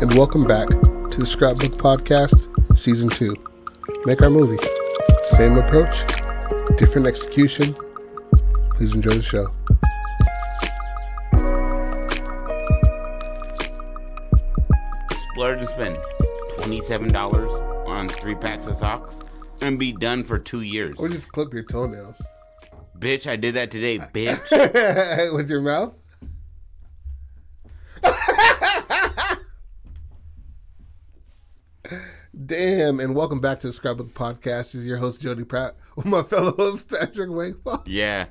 and welcome back to the Scrapbook Podcast, Season 2. Make our movie. Same approach, different execution. Please enjoy the show. Splurge and spend $27 on three packs of socks and be done for two years. Or just clip your toenails. Bitch, I did that today, bitch. With your mouth? Damn, and welcome back to the Scrapbook Podcast. This is your host, Jody Pratt, with my fellow host, Patrick Wakefall. yeah.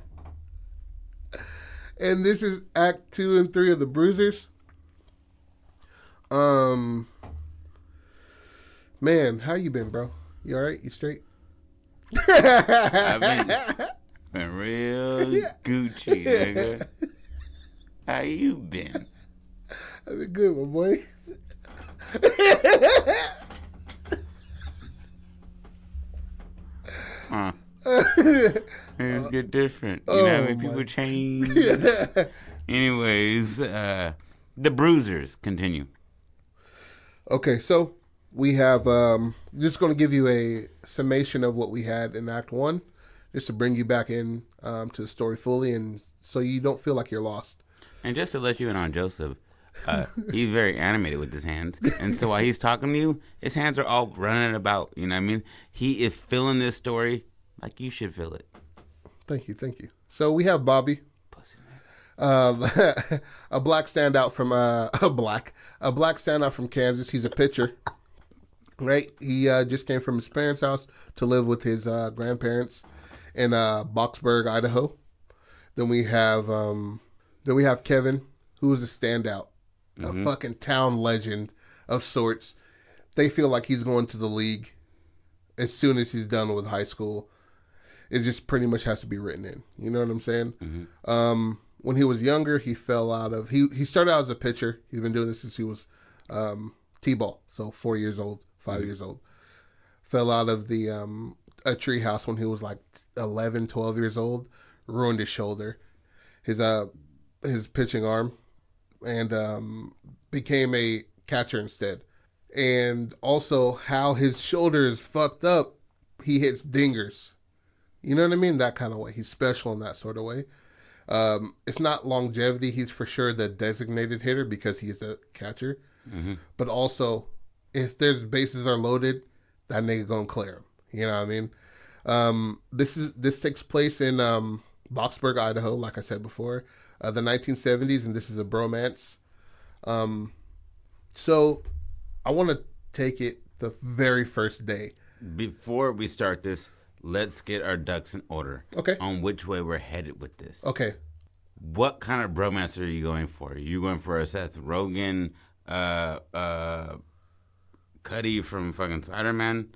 And this is Act 2 and 3 of The Bruisers. Um, man, how you been, bro? You alright? You straight? I've been, been real Gucci, nigga. How you been? I've been good, my boy. Huh. Things get different. You know, Oh, I mean, people change. Anyways, uh, the Bruisers continue. Okay, so we have um just going to give you a summation of what we had in Act One, just to bring you back in um, to the story fully, and so you don't feel like you're lost. And just to let you in on Joseph, uh, he's very animated with his hands. And so while he's talking to you, his hands are all running about. You know what I mean? He is feeling this story like you should feel it. Thank you, thank you. So we have Bobby, um, a black standout from uh, a black a black standout from Kansas. He's a pitcher, right? He uh, just came from his parents' house to live with his uh, grandparents in uh, Boxburg, Idaho. Then we have um, then we have Kevin, who is a standout, a fucking town legend of sorts. They feel like he's going to the league as soon as he's done with high school. It just pretty much has to be written in. You know what I'm saying? Um, when he was younger, he fell out of he he started out as a pitcher. He's been doing this since he was um, t-ball, so four years old, 5 years old. Fell out of the um, a tree house when he was like 11, 12 years old. Ruined his shoulder, his uh his pitching arm, and um, became a catcher instead. And also how his shoulder is fucked up, he hits dingers. You know what I mean? That kind of way. He's special in that sort of way. Um, it's not longevity. He's for sure the designated hitter because he's a catcher. But also, if there's bases are loaded, that nigga gonna clear him. You know what I mean? Um, this is this takes place in um, Boxburg, Idaho. Like I said before, uh, the 1970s, and this is a bromance. Um, so I want to take it the very first day. Before we start this, let's get our ducks in order Okay. on which way we're headed with this. Okay. What kind of bromance are you going for? Are you going for a Seth Rogen, uh, uh, Cuddy from fucking Spider Man,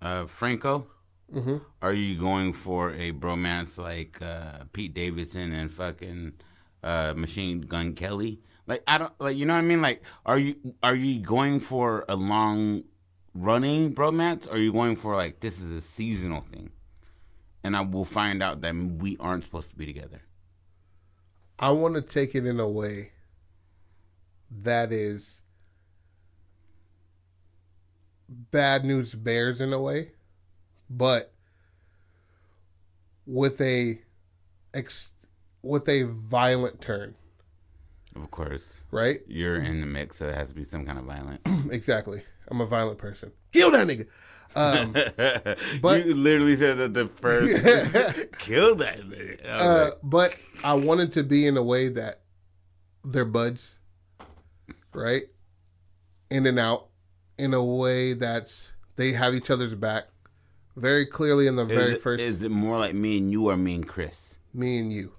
uh, Franco? Mm-hmm. Are you going for a bromance like uh, Pete Davidson and fucking uh, Machine Gun Kelly? Like I don't like you know what I mean. Like are you are you going for a long running bromance? Or are you going for like this is a seasonal thing? And I will find out that we aren't supposed to be together. I want to take it in a way that is bad news bears in a way, but with a ex, with a violent turn, Of course, right? you're in the mix, so it has to be some kind of violent. exactly. I'm a violent person. Kill that nigga. Um, But- you literally said that the first kill that. nigga. Uh, like, but I wanted to be in a way that they're buds, right? In and out, in a way that's they have each other's back very clearly in the is, very it, first is it more like me and you or me and Chris? me and you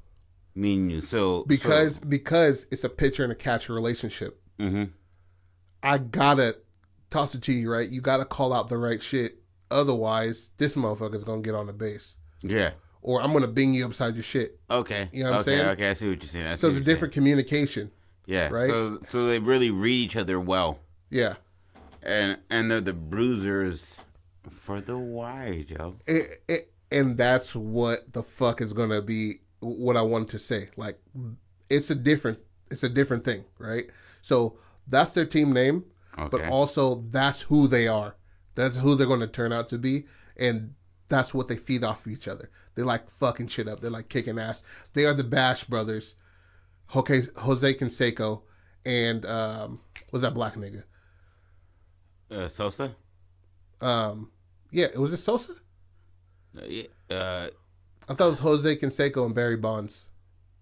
Me and you. So because because it's a pitcher and a catcher relationship. hmm I gotta toss it to you, right? You gotta call out the right shit. Otherwise, this motherfucker's gonna get on the base, yeah. or I'm gonna bing you upside your shit. Okay. You know what I'm saying? Okay. I see what you're saying. I So it's a you're saying. different communication. Yeah. right? So so they really read each other well, Yeah. and and they're the bruisers for the why, Joe. it, it, and that's what the fuck is gonna be what I wanted to say. Like, it's a different, it's a different thing, right? So that's their team name. but also that's who they are. That's who they're going to turn out to be, and that's what they feed off of each other. They like fucking shit up. They like kicking ass. They are the Bash brothers, Jose, Jose Canseco, and um, was that black nigga? Uh, Sosa. Um, yeah, it was it Sosa. Uh, yeah. Uh, I thought it was Jose Canseco and Barry Bonds.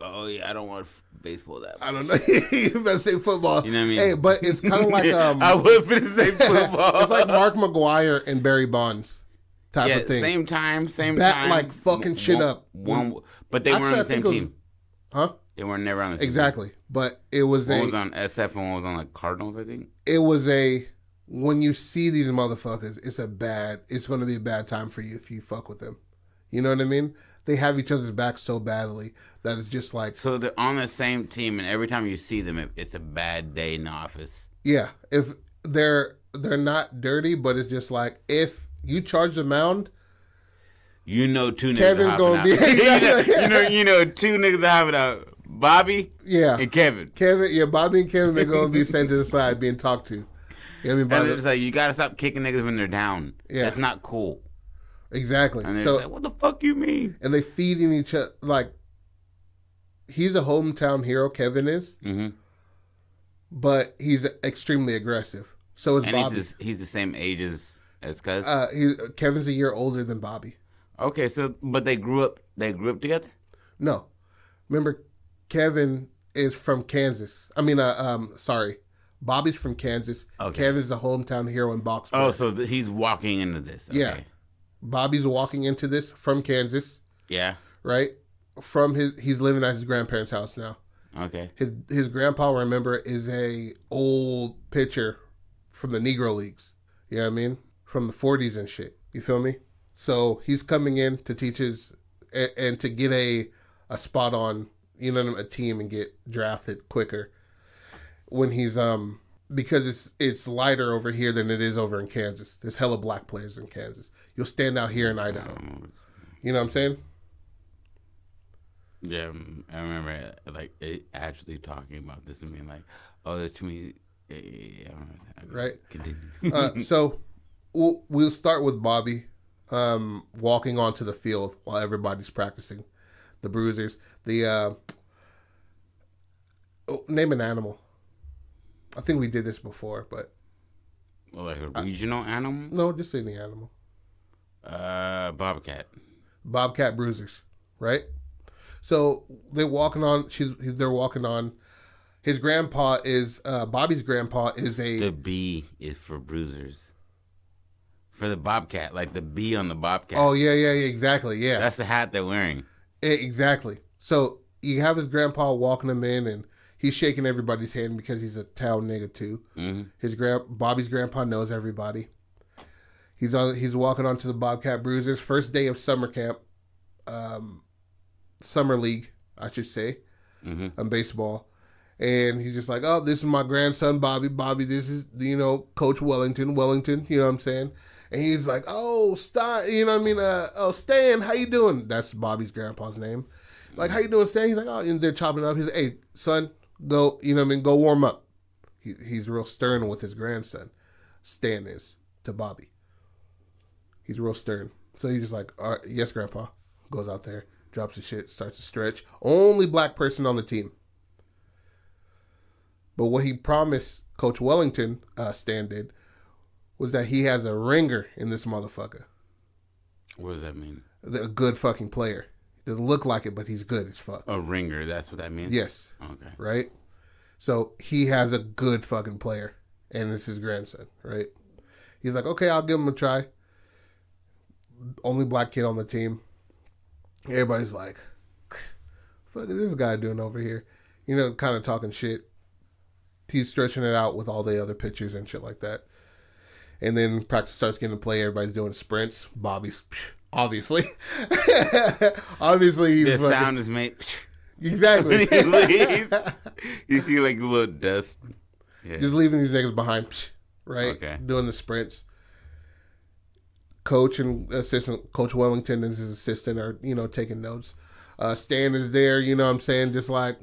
oh yeah. I don't want baseball that. I don't know. you better say football. You know what I mean? Hey, but it's kind of like um, I would finna say football. it's like Mark McGwire and Barry Bonds type yeah, of thing. same time, same Bat time. like fucking shit One- up. One, but they Actually, weren't on the same was- team. Huh? They weren't never on the same Exactly. But it was Team. a One was on SF and one was on like Cardinals, I think. it was a when you see these motherfuckers, it's a bad it's gonna be a bad time for you if you fuck with them. You know what I mean? They have each other's back so badly that it's just like So they're on the same team, and every time you see them, it, it's a bad day in the office. yeah, if they're they're not dirty, but it's just like if you charge the mound, You know, two niggas Kevin's are gonna be- you, know, you know, you know, two niggas are hopping out. Bobby yeah. and Kevin. Kevin, yeah, Bobby and Kevin, they're gonna be sent to the side, being talked to. You know what I mean? By And the- it's like you gotta stop kicking niggas when they're down. Yeah. That's not cool. Exactly. And they're So, like, "What the fuck you mean?" and they feeding each other like he's a hometown hero. Kevin is, hmm but he's extremely aggressive. So is And he's Bobby. the, he's the same age as as Cuz. Uh, he, Kevin's a year older than Bobby. okay, so but they grew up. They grew up together. No, remember, Kevin is from Kansas. I mean, uh, um, sorry, Bobby's from Kansas. Okay. Kevin's a hometown hero in Boxburg. Oh, so th- he's walking into this. Okay. Yeah. Bobby's walking into this from Kansas, Yeah. right? From his, he's living at his grandparents' house now. Okay. His his grandpa, remember, is a old pitcher from the Negro leagues. You know what I mean? From the '40s and shit. You feel me? So he's coming in to teach his and, and to get a a spot on you know a team and get drafted quicker when he's um because it's it's lighter over here than it is over in Kansas. There's hella black players in Kansas. You'll stand out here in Idaho. Um, You know what I'm saying? yeah, um, I remember like actually talking about this and being like, "Oh, there's too many." Yeah. Right. Continue. Uh, so we'll, we'll start with Bobby um, walking onto the field while everybody's practicing. The Bruisers. The uh, oh, name an animal. I think we did this before, but like a regional animal. no, just any animal. Uh, bobcat. Bobcat Bruisers, right? So they're walking on. She's they're walking on. His grandpa is uh, Bobby's grandpa is a The B is for bruisers. For the bobcat, like the B on the bobcat. oh yeah yeah yeah exactly yeah That's the hat they're wearing. E- Exactly. So you have his grandpa walking him in, and he's shaking everybody's hand because he's a town nigga too. hmm His grand Bobby's grandpa knows everybody. He's on. He's walking onto the Bobcat Bruisers first day of summer camp, um, summer league, I should say, hmm on baseball. And he's just like, "Oh, this is my grandson, Bobby. Bobby, this is you know Coach Wellington. Wellington, you know what I'm saying?" And he's like, "Oh, Stan, you know what I mean? Uh, oh, Stan, how you doing?" That's Bobby's grandpa's name. Like, how you doing, Stan? He's like, "Oh," and they're chopping up. He's like, "Hey, son, go. You know what I mean? Go warm up." He, he's real stern with his grandson. Stan is to Bobby. He's real stern. So he's just like, All right, "Yes, Grandpa." Goes out there, drops his shit, starts to stretch. Only black person on the team. But what he promised Coach Wellington, uh, Stan did, was that he has a ringer in this motherfucker. What does that mean? A good fucking player. Doesn't look like it, but he's good as fuck. A ringer. That's what that means. Yes, Okay. right? So he has a good fucking player, and it's his grandson, right? He's like, okay, I'll give him a try. Only black kid on the team. Everybody's like, fuck is this guy doing over here? You know, kind of talking shit. He's stretching it out with all the other pitchers and shit like that. And then practice starts getting to play. Everybody's doing sprints. Bobby's obviously, obviously he's The fucking- sound is made. exactly. You see like a little dust. Yeah. Just leaving these niggas behind, right? Okay. Doing the sprints. Coach and assistant, Coach Wellington and his assistant are, you know, taking notes. Uh, Stan is there, you know what I'm saying? Just like,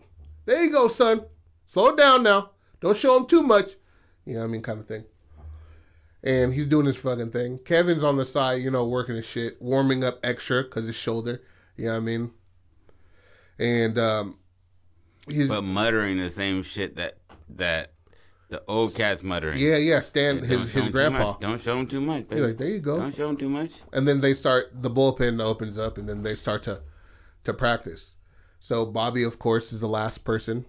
there you go, son. Slow down now. Don't show him too much. You know what I mean, kind of thing. And he's doing his fucking thing. Kevin's on the side, you know, working his shit, warming up extra because his shoulder. You know what I mean? And um, he's But muttering the same shit that that the old cat's muttering. yeah, yeah. Stan, Don't his his grandpa. Don't show him too much. He's like, there you go. Don't show him too much. and then they start the bullpen opens up and then they start to to practice so bobby of course is the last person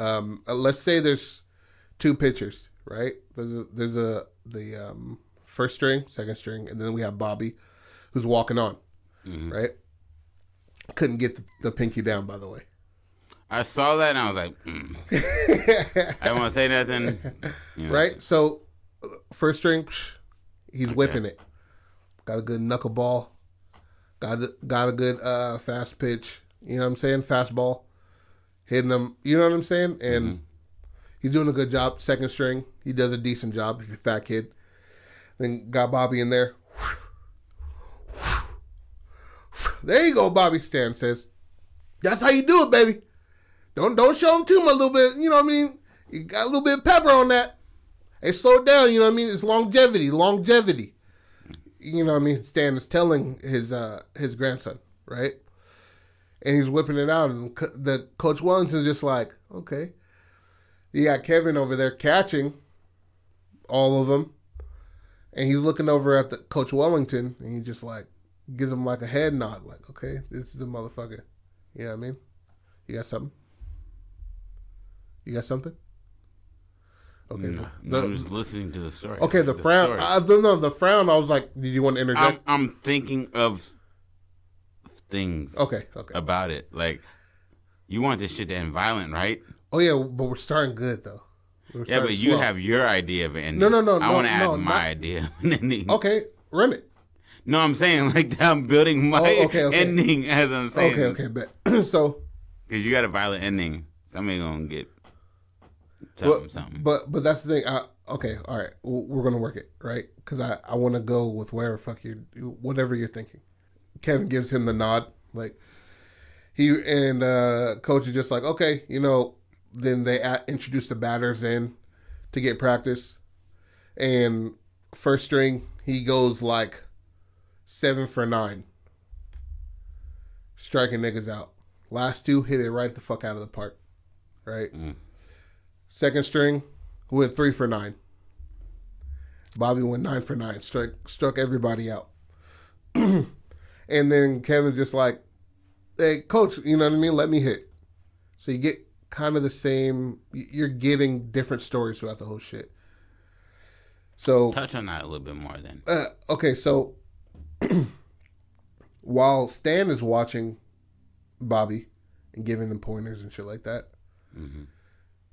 um uh, let's say there's two pitchers right there's a, there's a the um first string second string and then we have bobby who's walking on right? Couldn't get the, the pinky down by the way. I saw that and I was like, mm. I don't want to say nothing. You know, right? So uh, first string psh, he's whipping it. Got a good knuckleball. Got a, got a good uh fast pitch. You know what i'm saying? Fastball. Hitting them you know what i'm saying? And he's doing a good job second string he does a decent job he's a fat kid then got bobby in there there you go bobby stan says that's how you do it baby don't don't show him too much a little bit you know what i mean you got a little bit of pepper on that Hey, slow down. You know what I mean? It's longevity, longevity. You know what I mean? Stan is telling his uh his grandson, right? And he's whipping it out, and the coach Wellington's just like, okay. You got Kevin over there catching all of them, and he's looking over at the coach Wellington, and he just like gives him like a head nod, like, okay, this is a motherfucker. You know what I mean? You got something? You got something? Okay. No, the- no, I'm just listening to the story. Okay, the, frown. story. I don't know the frown. I was like, did you want to interject? I'm, I'm thinking of things. okay, okay. About it, like you want this shit to end violent, right? Oh yeah, but we're starting good though. We're Yeah, but you slow. have your idea of an ending. No, no, no, I no, want to add no, my not- idea of an ending. Okay, run it. No, I'm saying like I'm building my Oh, okay, okay. ending as I'm saying. Okay, okay, bet. so, Because you got a violent ending, somebody gonna get something, but, something. but but that's the thing. I, okay, all right, we're gonna work it right because I I want to go with wherever fuck you whatever you're thinking. Kevin gives him the nod, like he and uh coach is just like, okay, you know. Then they introduce the batters in to get practice, and first string he goes like seven for nine, striking niggas out. Last two hit it right the fuck out of the park, right? Mm. Second string went three for nine. Bobby went nine for nine, struck struck everybody out. and then Kevin just like, hey, coach, you know what I mean? Let me hit. So you get kind of the same. You're getting different stories throughout the whole shit. So Touch on that a little bit more then. uh, okay, so while Stan is watching Bobby and giving him pointers and shit like that,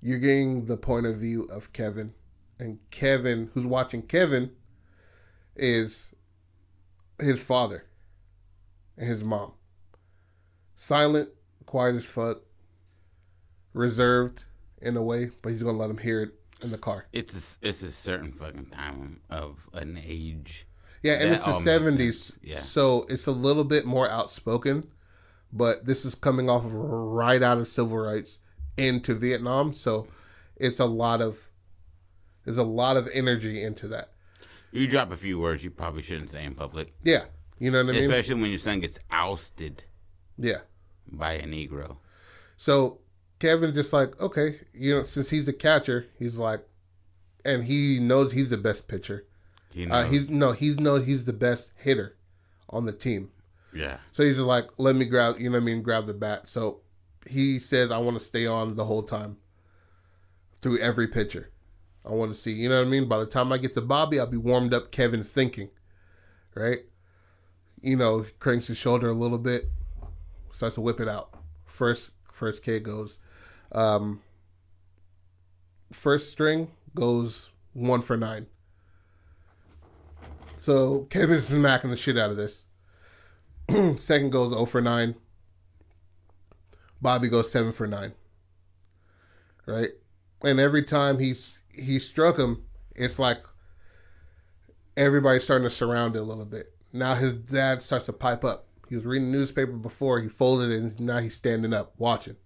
you're getting the point of view of Kevin, and Kevin, who's watching Kevin, is his father and his mom. Silent, quiet as fuck, reserved in a way, but he's gonna let him hear it in the car. It's a, it's a certain fucking time of an age. Yeah, and it's the seventies, yeah. so it's a little bit more outspoken. But this is coming off of right out of civil rights into Vietnam, so it's a lot of there's a lot of energy into that. You drop a few words you probably shouldn't say in public, Yeah, you know what I mean. especially when your son gets ousted Yeah. by a Negro. So Kevin's just like, okay, you know, since he's a catcher, he's like, and he knows he's the best pitcher. He knows. Uh, he's no, he's know he's the best hitter on the team. yeah. So he's like, let me grab, you know what I mean, grab the bat. So he says, I want to stay on the whole time through every pitcher. I want to see, you know what I mean? By the time I get to Bobby, I'll be warmed up Kevin's thinking, right? You know, cranks his shoulder a little bit, starts to whip it out. First, first K goes, um, first string goes one for nine. So Kevin's smacking the shit out of this. Second goes 0 for 9. Bobby goes 7 for 9. Right? And every time he's he struck him, it's like everybody's starting to surround it a little bit. Now his dad starts to pipe up. He was reading the newspaper before, he folded it, and now he's standing up watching.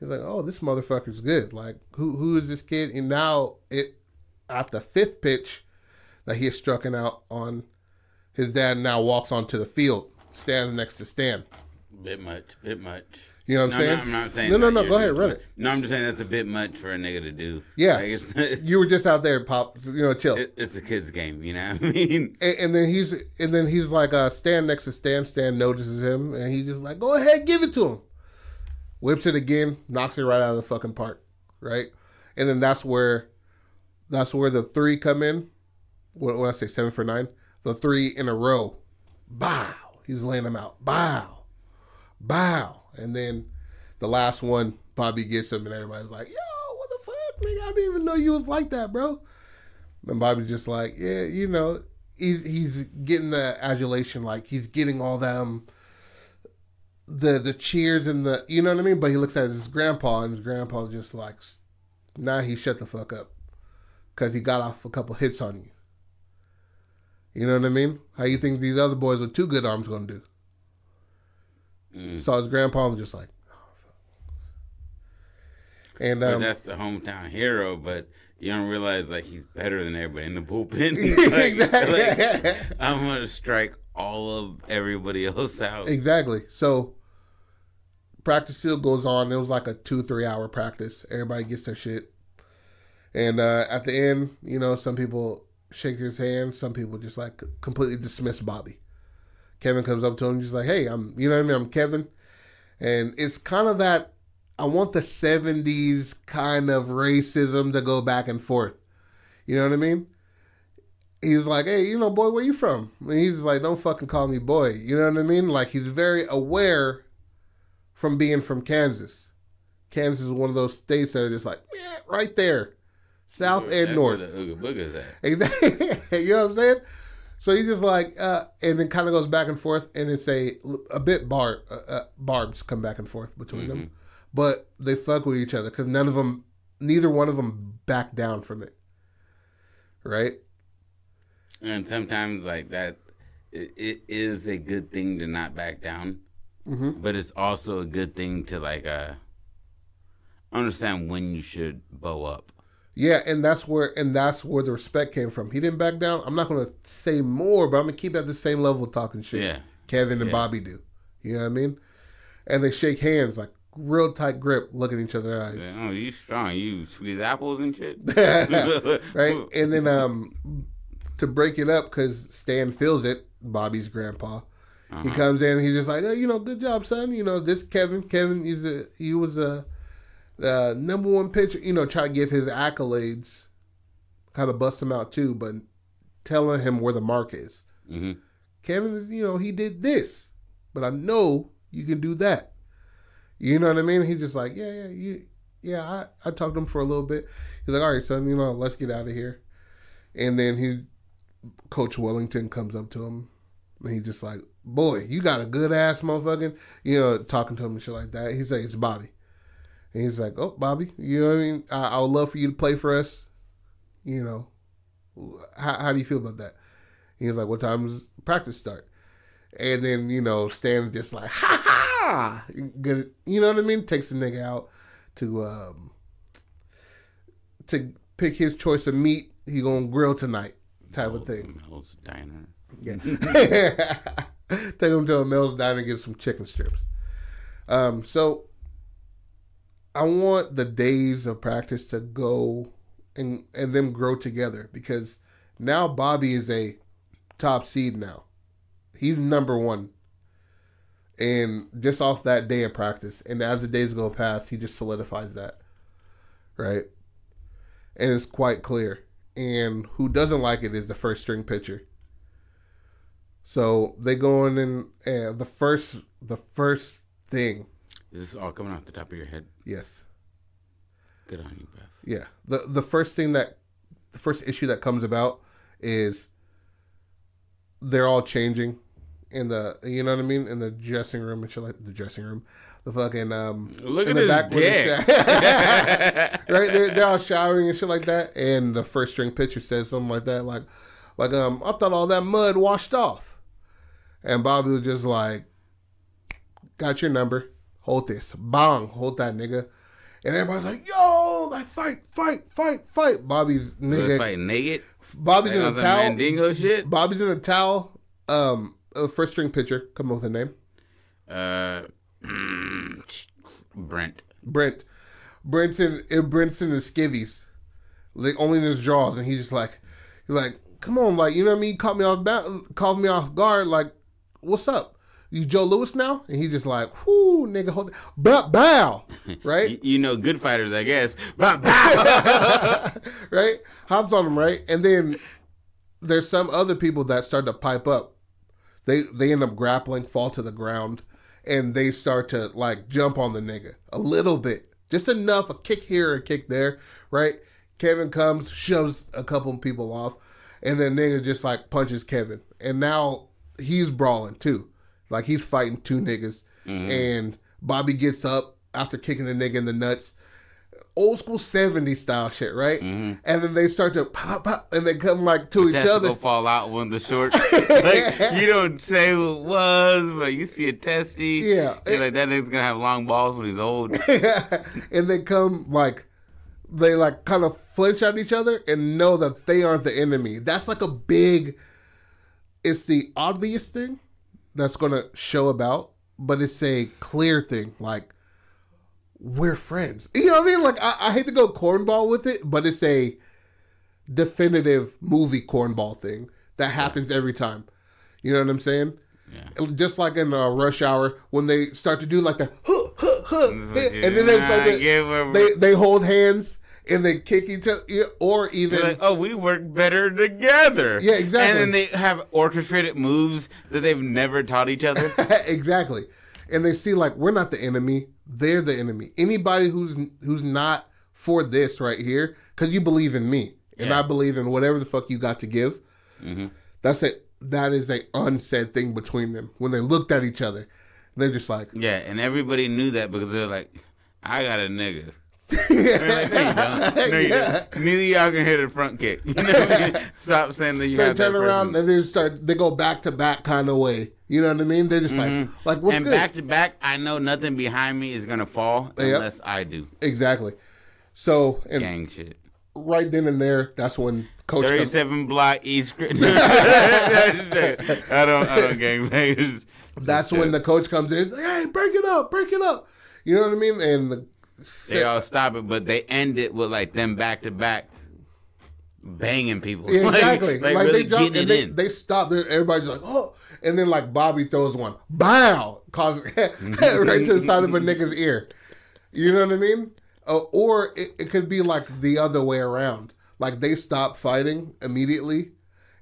He's like, "Oh, this motherfucker's good. Like, who who is this kid?" And now it at the fifth pitch that he is striking out on, his dad now walks onto the field, stands next to Stan. Bit much, bit much. You know what I'm No, saying? no, I'm not saying. No, no, no. Go ahead, run it. No, I'm just saying that's a bit much for a nigga to do. Yeah, Like, you were just out there, pop. You know, chill. it- it's a kid's game. You know what I mean? and, and then he's and then he's like uh stand next to Stan. Stan notices him and he's just like, Go ahead, give it to him. Whips it again, knocks it right out of the fucking park. Right? And then that's where that's where the three come in. What when I say seven for nine? The three in a row. Bow. He's laying them out. Bow. Bow. And then the last one, Bobby gets him and everybody's like, Yo, what the fuck, nigga? I didn't even know you was like that, bro. And Bobby's just like, yeah, you know, he's he's getting the adulation, like he's getting all them the the cheers and the you know what I mean. But he looks at his grandpa, and his grandpa just like, nah, he shut the fuck up, cause he got off a couple hits on you. You know what I mean? How you think these other boys with two good arms gonna do? Mm. So his grandpa was just like, oh, and um, that's the hometown hero, but you don't realize like he's better than everybody in the bullpen. Exactly. like, like, I'm gonna strike all of everybody else out. Exactly. So practice still goes on. It was like a two, three hour practice. Everybody gets their shit. And uh, at the end, you know, some people shake his hand. Some people just like completely dismiss Bobby. Kevin comes up to him, just like, "Hey, I'm," you know what I mean? I'm Kevin, and it's kind of that. I want the '70s kind of racism to go back and forth. You know what I mean? He's like, "Hey, you know, boy, where you from?" And he's like, "Don't fucking call me boy." You know what I mean? Like he's very aware from being from Kansas. Kansas is one of those states that are just like, yeah, right there, south and north. Where the Ooga at. Exactly. you know what I'm saying? So he's just like, uh, and then kind of goes back and forth, and it's a a bit bar uh, uh, barbs come back and forth between them, but they fuck with each other because none of them, neither one of them back down from it, right? And sometimes like that, it, it is a good thing to not back down, Mm-hmm. but it's also a good thing to like uh understand when you should bow up. Yeah, and that's where and that's where the respect came from. He didn't back down. I'm not gonna say more, but I'm gonna keep at the same level of talking shit. Yeah. Kevin and Yeah. Bobby do. You know what I mean? And they shake hands like real tight grip, look at each other eyes. Oh, you strong. You squeeze apples and shit. right? And then um to break it up because Stan feels it, Bobby's grandpa. He Uh-huh. comes in and he's just like, hey, you know, good job, son. You know, this Kevin, Kevin is a he was a uh, number one pitcher. You know, try to give his accolades, kind of bust him out too, but telling him where the mark is. hmm Kevin you know, he did this, but I know you can do that. You know what I mean? He's just like, yeah, yeah, you, yeah. I, I talked to him for a little bit. He's like, all right, son, you know, let's get out of here. And then he, Coach Wellington comes up to him, and he's just like, boy, you got a good ass motherfucking, you know, talking to him and shit like that. He's like, it's Bobby. And he's like, oh, Bobby, you know what I mean? I, I would love for you to play for us. You know, how, how do you feel about that? He was like, "What time does practice start?" And then you know, Stan just like, "Ha ha!" You know what I mean? Takes the nigga out to um to pick his choice of meat. He gonna grill tonight, type of thing. Mel's Diner. Yeah. Take them to a Mel's Diner and get some chicken strips. Um, so I want the days of practice to go and and them grow together because now Bobby is a top seed now. He's number one. And just off that day of practice, and as the days go past, he just solidifies that. Right? And it's quite clear. And who doesn't like it is the first string pitcher. So they go in and uh, the first the first thing, Is this all coming off the top of your head? yes, Good on you, Beth. yeah. The the first thing that the first issue that comes about is they're all changing in the you know what I mean in the dressing room and shit like the dressing room, the fucking um Look in at the back right they're, they're all showering and shit like that and the first string pitcher says something like that like like um I thought all that mud washed off and Bobby was just like got your number hold this bong hold that nigga and everybody's like, "Yo, like fight, fight, fight, fight!" Bobby's nigga, fighting naked. Bobby's Like in a towel. Mandingo shit. Bobby's in a towel. Um, a first string pitcher. Come up with a name. Uh, Brent. Brent. In, uh, Brent's in the skivvies, like only in his jaws, and he's just like, he's like, come on, like you know what I mean? Caught me off, ba- caught me off guard. Like, what's up? You Joe Louis now? And he just like, whoo, nigga, hold it, bow, bow, right? You, you know, good fighters, I guess. Bah, bah. right? Hops on him, right? And then there's some other people that start to pipe up. They they end up grappling, fall to the ground, and they start to like jump on the nigga a little bit, just enough, a kick here, a kick there, right? Kevin comes, shoves a couple people off, and then nigga just like punches Kevin, and now he's brawling too, like he's fighting two niggas, mm-hmm. and Bobby gets up after kicking the nigga in the nuts old school 70s style shit, right? Mm-hmm. And then they start to pop, pop, and they come like to each other. fall out one of the shorts. like you don't say who it was, but you see a testy. Yeah. You're like that nigga's gonna have long balls when he's old. and they come like, they like kind of flinch at each other and know that they aren't the enemy. That's like a big, it's the obvious thing that's going to show about, but it's a clear thing. Like, we're friends. You know what I mean? Like, I, I hate to go cornball with it, but it's a definitive movie cornball thing that happens every time. You know what I'm saying? Yeah. Just like in uh, Rush Hour when they start to do like the huh, huh, huh, and then they start Nah, to, give a- they they hold hands and they kick each other, or even like, oh, we work better together. Yeah, exactly. And then they have orchestrated moves that they've never taught each other. exactly. And they see like we're not the enemy; they're the enemy. Anybody who's who's not for this right here, because you believe in me and Yeah. I believe in whatever the fuck you got to give. Mm-hmm. That's a that is a unsaid thing between them when they looked at each other. They're just like, yeah, and everybody knew that because they're like, I got a nigga. Like, no, you don't. No, you Yeah. don't. Neither of y'all can hit a front kick. You know what I mean? Stop saying that you they have turn around person. and they start they go back to back kind of way. You know what I mean? They're just like like what's Mm-hmm. and good? back to back, I know nothing behind me is gonna fall Yep. unless I do. exactly. So and Gang shit. right then and there, that's when coach comes, Thirty-seven block East. I don't. I don't gang bang. That's when the coach comes in. Hey, break it up, break it up. You know what I mean? And the, they all stop it, but they end it with like them back to back banging people. Yeah, exactly. Like, Like, really they getting and it they, in. they everybody's like, oh, and then like Bobby throws one, bow, cause right to the side of a nigga's ear. You know what I mean? Uh, or it, it could be like the other way around. Like they stop fighting immediately,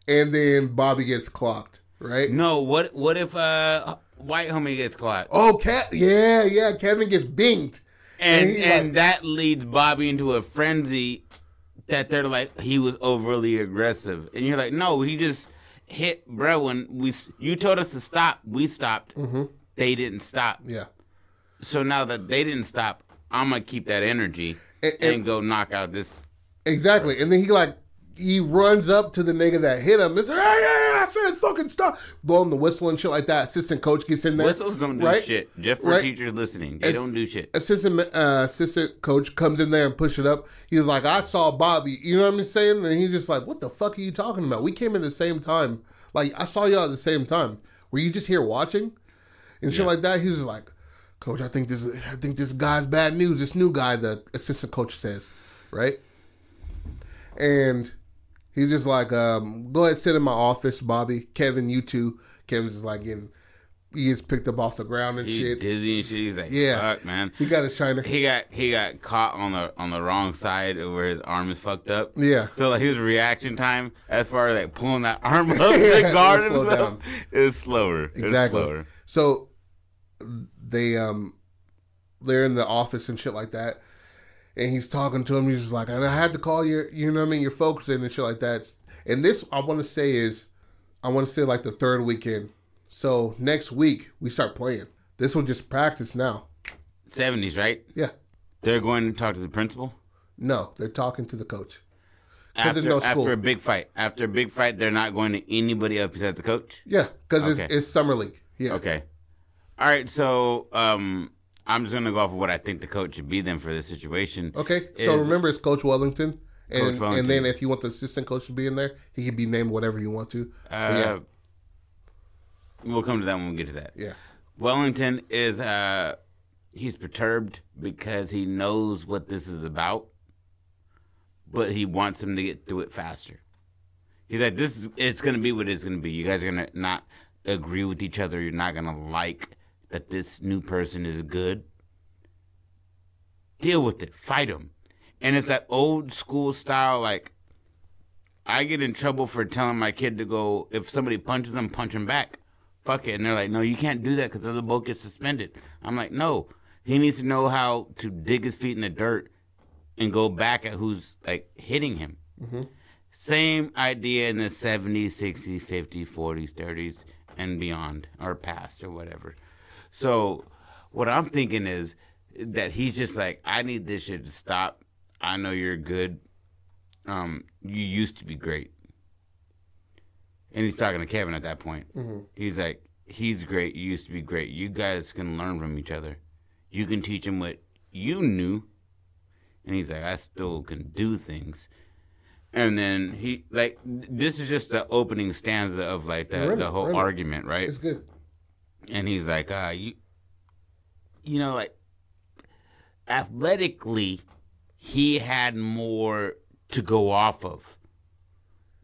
and then Bobby gets clocked. Right? no, what what if uh white homie gets clocked? Oh, cat. Yeah, yeah. Kevin gets binged. And he, and like- that leads Bobby into a frenzy that they're like he was overly aggressive, and you're like, no, he just hit bro. When we you told us to stop, we stopped. Mm-hmm. They didn't stop. Yeah. So now that they didn't stop, I'm gonna keep that energy And- and, and- go knock out this. Exactly. And then he like he runs up to the nigga that hit him. It's like, hey, hey, I said fucking stop. Blowing the whistle and shit like that. Assistant coach gets in there. Whistles don't do right? shit. Just for Right? teachers listening, they It's- don't do shit. Assistant uh, assistant coach comes in there and push it up. He's like, I saw Bobby. You know what I'm saying? And he's just like, What the fuck are you talking about? We came in the same time. Like I saw y'all at the same time. Were you just here watching? And shit Yeah. like that. He was like, Coach, I think this I think this guy's bad news. This new guy, the assistant coach says, right? And he's just like, um, go ahead, sit in my office, Bobby. Kevin, you too. Kevin's just like getting he gets picked up off the ground and shit. dizzy and shit. He's like, Yeah. fuck, man. He got a shiner. He got he got caught on the on the wrong side of where his arm is fucked up. Yeah. So like his reaction time, as far as like pulling that arm up Yeah, to guard himself, is slower. Exactly. slower. So they um they're in the office and shit like that. And he's talking to him. He's just like, and I had to call your, you know what I mean, your folks in and shit like that. And this, I want to say is, I want to say like the third weekend. So next week we start playing. This will just practice now. Seventies, right? Yeah. They're going to talk to the principal No, they're talking to the coach. after no school. after a big fight. After a big fight, they're not going to anybody else besides the coach. Yeah, because Okay. it's, it's summer league. Yeah. Okay. All right. So um, I'm just gonna go off of what I think the coach should be then for this situation. Okay, so is- remember it's Coach Wellington, and Coach Wellington. and then if you want the assistant coach to be in there, he can be named whatever you want to. Uh, yeah, We'll come to that when we get to that. yeah, Wellington is uh he's perturbed because he knows what this is about, but he wants him to get through it faster. He's like, This is it's gonna be what it's gonna be. You guys are gonna not agree with each other, you're not gonna like that this new person is good. Deal with it. Fight him. And it's that old school style, like I get in trouble for telling my kid to go if somebody punches him, punch him back. Fuck it. And they're like, no, you can't do that because the boat gets suspended. I'm like, no. He needs to know how to dig his feet in the dirt and go back at who's like hitting him. Mm-hmm. Same idea in the 70s, 60s, 50s, 40s, 30s, and beyond, or past, or whatever. So, what I'm thinking is that he's just like, I need this shit to stop. I know you're good. Um, you used to be great. And he's talking to Kevin at that point. He's like, he's great. You used to be great. You guys can learn from each other. You can teach him what you knew. And he's like, I still can do things. And then he like this is just the opening stanza of like the, the whole argument, right? it's good. And he's like, uh, you, you know, like athletically, he had more to go off of.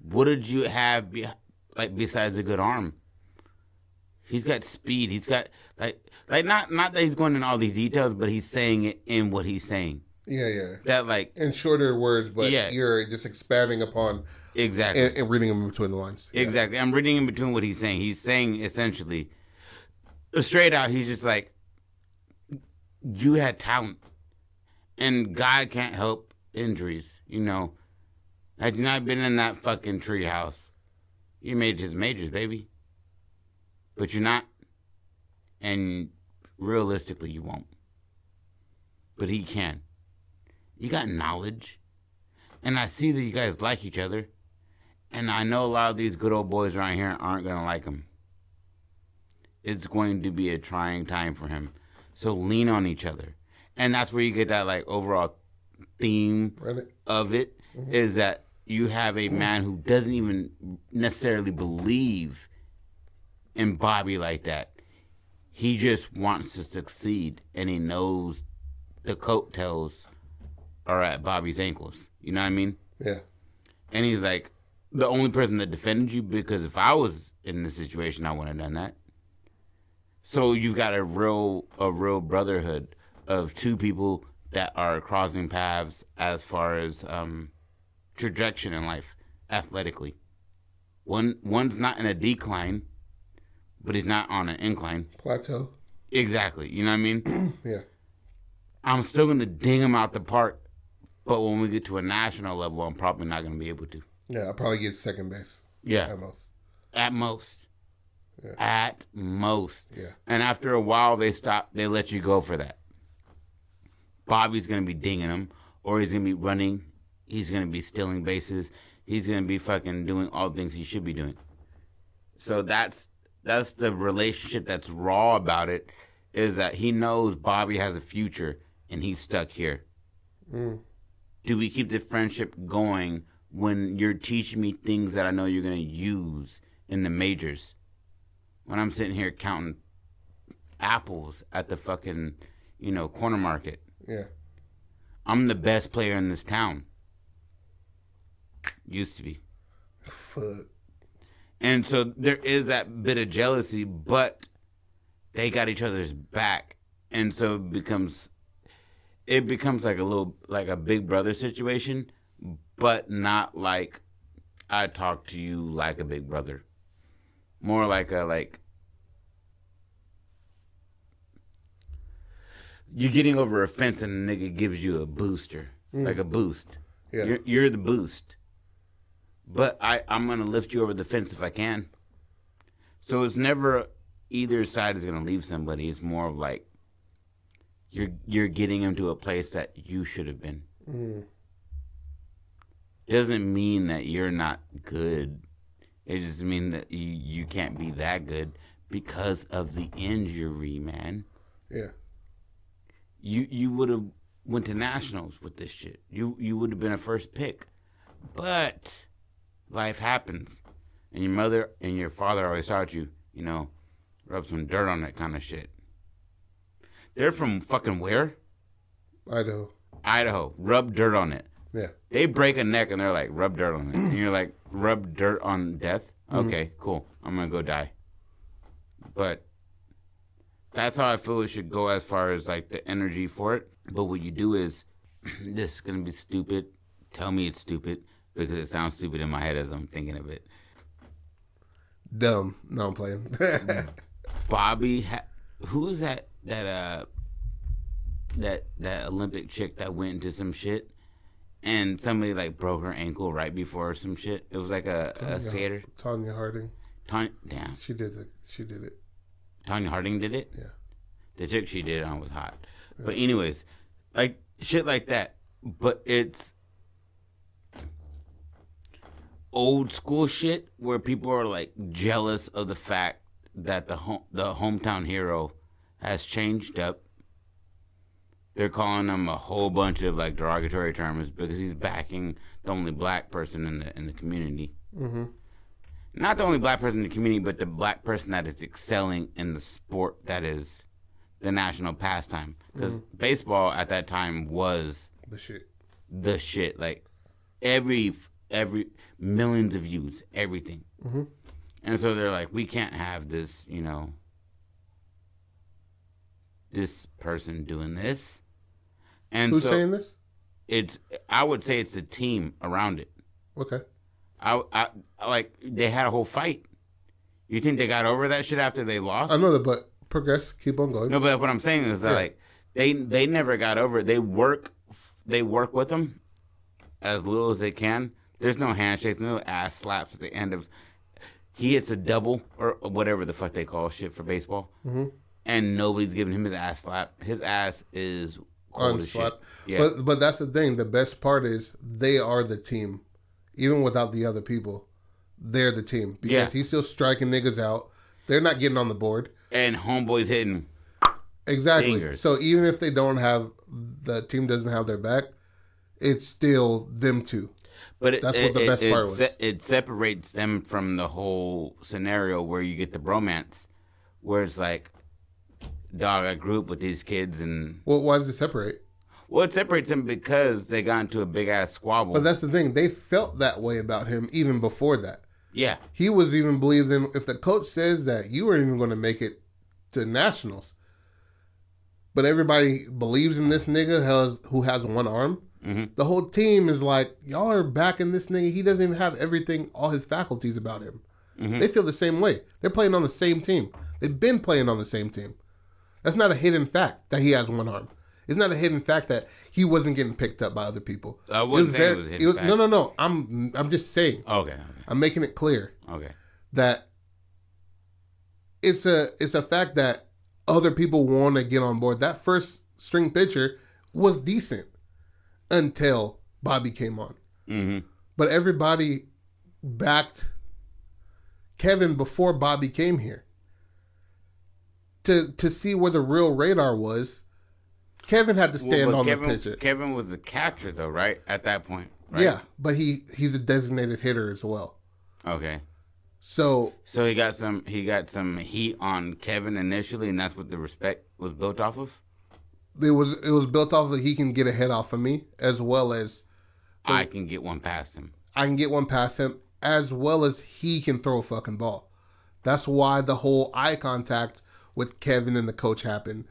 What did you have, be, like besides a good arm? He's got speed. He's got like, like not not that he's going into all these details, but he's saying it in what he's saying. Yeah, yeah. That like In shorter words, but Yeah. you're just expanding upon exactly. and, and reading him between the lines. Yeah. Exactly. I'm reading in between what he's saying. He's saying essentially, straight out, he's just like, you had talent, and God can't help injuries. You know, had you not been in that fucking treehouse, you made it to the majors, baby. But you're not, and realistically, you won't. But he can. You got knowledge, and I see that you guys like each other. And I know a lot of these good old boys around here aren't to like him. It's going to be a trying time for him. So lean on each other. And that's where you get that like overall theme it. of it mm-hmm. is that you have a man who doesn't even necessarily believe in Bobby like that. He just wants to succeed and he knows the coattails are at Bobby's ankles. You know what I mean? Yeah. And he's like, the only person that defended you because if I was in this situation, I wouldn't have done that. So you've got a real a real brotherhood of two people that are crossing paths as far as um, trajectory in life, athletically. One one's not in a decline, but he's not on an incline. Plateau. Exactly. You know what I mean? Yeah. I'm still gonna ding him out the park, but when we get to a national level, I'm probably not gonna be able to. Yeah, I'll probably get second base Yeah. at most. At most. Yeah. At most. Yeah. And after a while, they stop. They let you go for that. Bobby's gonna be dinging him, or he's gonna be running. He's gonna be stealing bases. He's gonna be fucking doing all the things he should be doing. So that's that's the relationship that's raw about it. Is that he knows Bobby has a future and he's stuck here. Mm. Do we keep the friendship going when you're teaching me things that I know you're gonna use in the majors? When I'm sitting here counting apples at the fucking, you know, corner market. Yeah. I'm the best player in this town. Used to be. Fuck. And so there is that bit of jealousy, but they got each other's back. And so it becomes it becomes like a little like a big brother situation, but not like I talk to you like a big brother. More like a like you're getting over a fence and a nigga gives you a booster. Like a boost. Yeah. You're you're the boost but I, I'm gonna lift you over the fence if I can. So it's never either side is gonna leave somebody. It's more of like you're you're getting them to a place that you should have been. Mm. Doesn't mean that you're not good. It just means that you, you can't be that good because of the injury, man. Yeah. you you would have went to nationals with this shit. You you would have been a first pick. But life happens, and your mother and your father always taught you, you know, rub some dirt on that kind of shit. They're from fucking where? Idaho. Idaho. Rub dirt on it. They break a neck and they're like, rub dirt on it. And you're like, rub dirt on death? Mm-hmm. Okay, cool. I'm going to go die. But that's how I feel it should go as far as like the energy for it. But what you do is, this is going to be stupid. Tell me it's stupid because it sounds stupid in my head as I'm thinking of it. Dumb. No, I'm playing. Bobby, ha- who's that? That uh, that that Olympic chick that went into some shit, and somebody like broke her ankle right before some shit. It was like a, a skater. Tonya Harding. Tonya, damn, She did it. She did it. Tonya Harding did it. Yeah. The chick she did on was hot. But anyways, like shit like that. But it's old school shit where people are like jealous of the fact that the home the hometown hero has changed up. They're calling him a whole bunch of like derogatory terms because he's backing the only black person in the in the community. Mm-hmm. Not the only black person in the community, but the black person that is excelling in the sport that is the national pastime. Because baseball at that time was The shit. the shit. Like every every millions of views, everything. Mhm. And so they're like, we can't have this, you know, this person doing this. And Who's so saying this? it's, I would say it's the team around it. Okay. I, I, like they had a whole fight. You think they got over that shit after they lost? I know that, but progress. Keep on going. No, but what I'm saying is that Yeah. like they they never got over it. They work they work with them as little as they can. There's no handshakes, no ass slaps at the end of. He hits a double or whatever the fuck they call shit for baseball, Mhm. and nobody's giving him his ass slap. His ass is shit. Yeah, But but that's the thing. The best part is they are the team, even without the other people. They're the team because Yeah. he's still striking niggas out. They're not getting on the board. and homeboys hitting. Exactly. Fingers. So even if they don't have the team doesn't have their back, it's still them two. But it, That's it, what the it- best part was. it separates them from the whole scenario where you get the bromance, where it's like, dog, I grew up with these kids, and Well, why does it separate? well, it separates them because they got into a big ass squabble. But that's the thing. They felt that way about him even before that. yeah, He was even believing if the coach says that you aren't even going to make it to nationals, but everybody believes in this nigga who has one arm. Mhm. The whole team is like, y'all are backing this nigga. He doesn't even have everything, all his faculties about him. Mhm. They feel the same way. They're playing on the same team. They've been playing on the same team. That's not a hidden fact that he has one arm. It's not a hidden fact that he wasn't getting picked up by other people. I It wouldn't say it very- was a hidden fact. No, no, no. I'm I'm just saying. okay, I'm making it clear okay, okay. that it's a it's a fact that other people want to get on board. That first string pitcher was decent until Bobby came on. hmm But everybody backed Kevin before Bobby came here. To to see where the real radar was, Kevin had to stand on Kevin, the pitcher. Kevin was a catcher though, right? At that point, right? Yeah, but he he's a designated hitter as well. Okay. So So he got some he got some heat on Kevin initially, and that's what the respect was built off of. it was it was built off that he can get a head off of me as well as I can get one past him. I can get one past him as well as he can throw a fucking ball. That's why the whole eye contact with Kevin and the coach happened.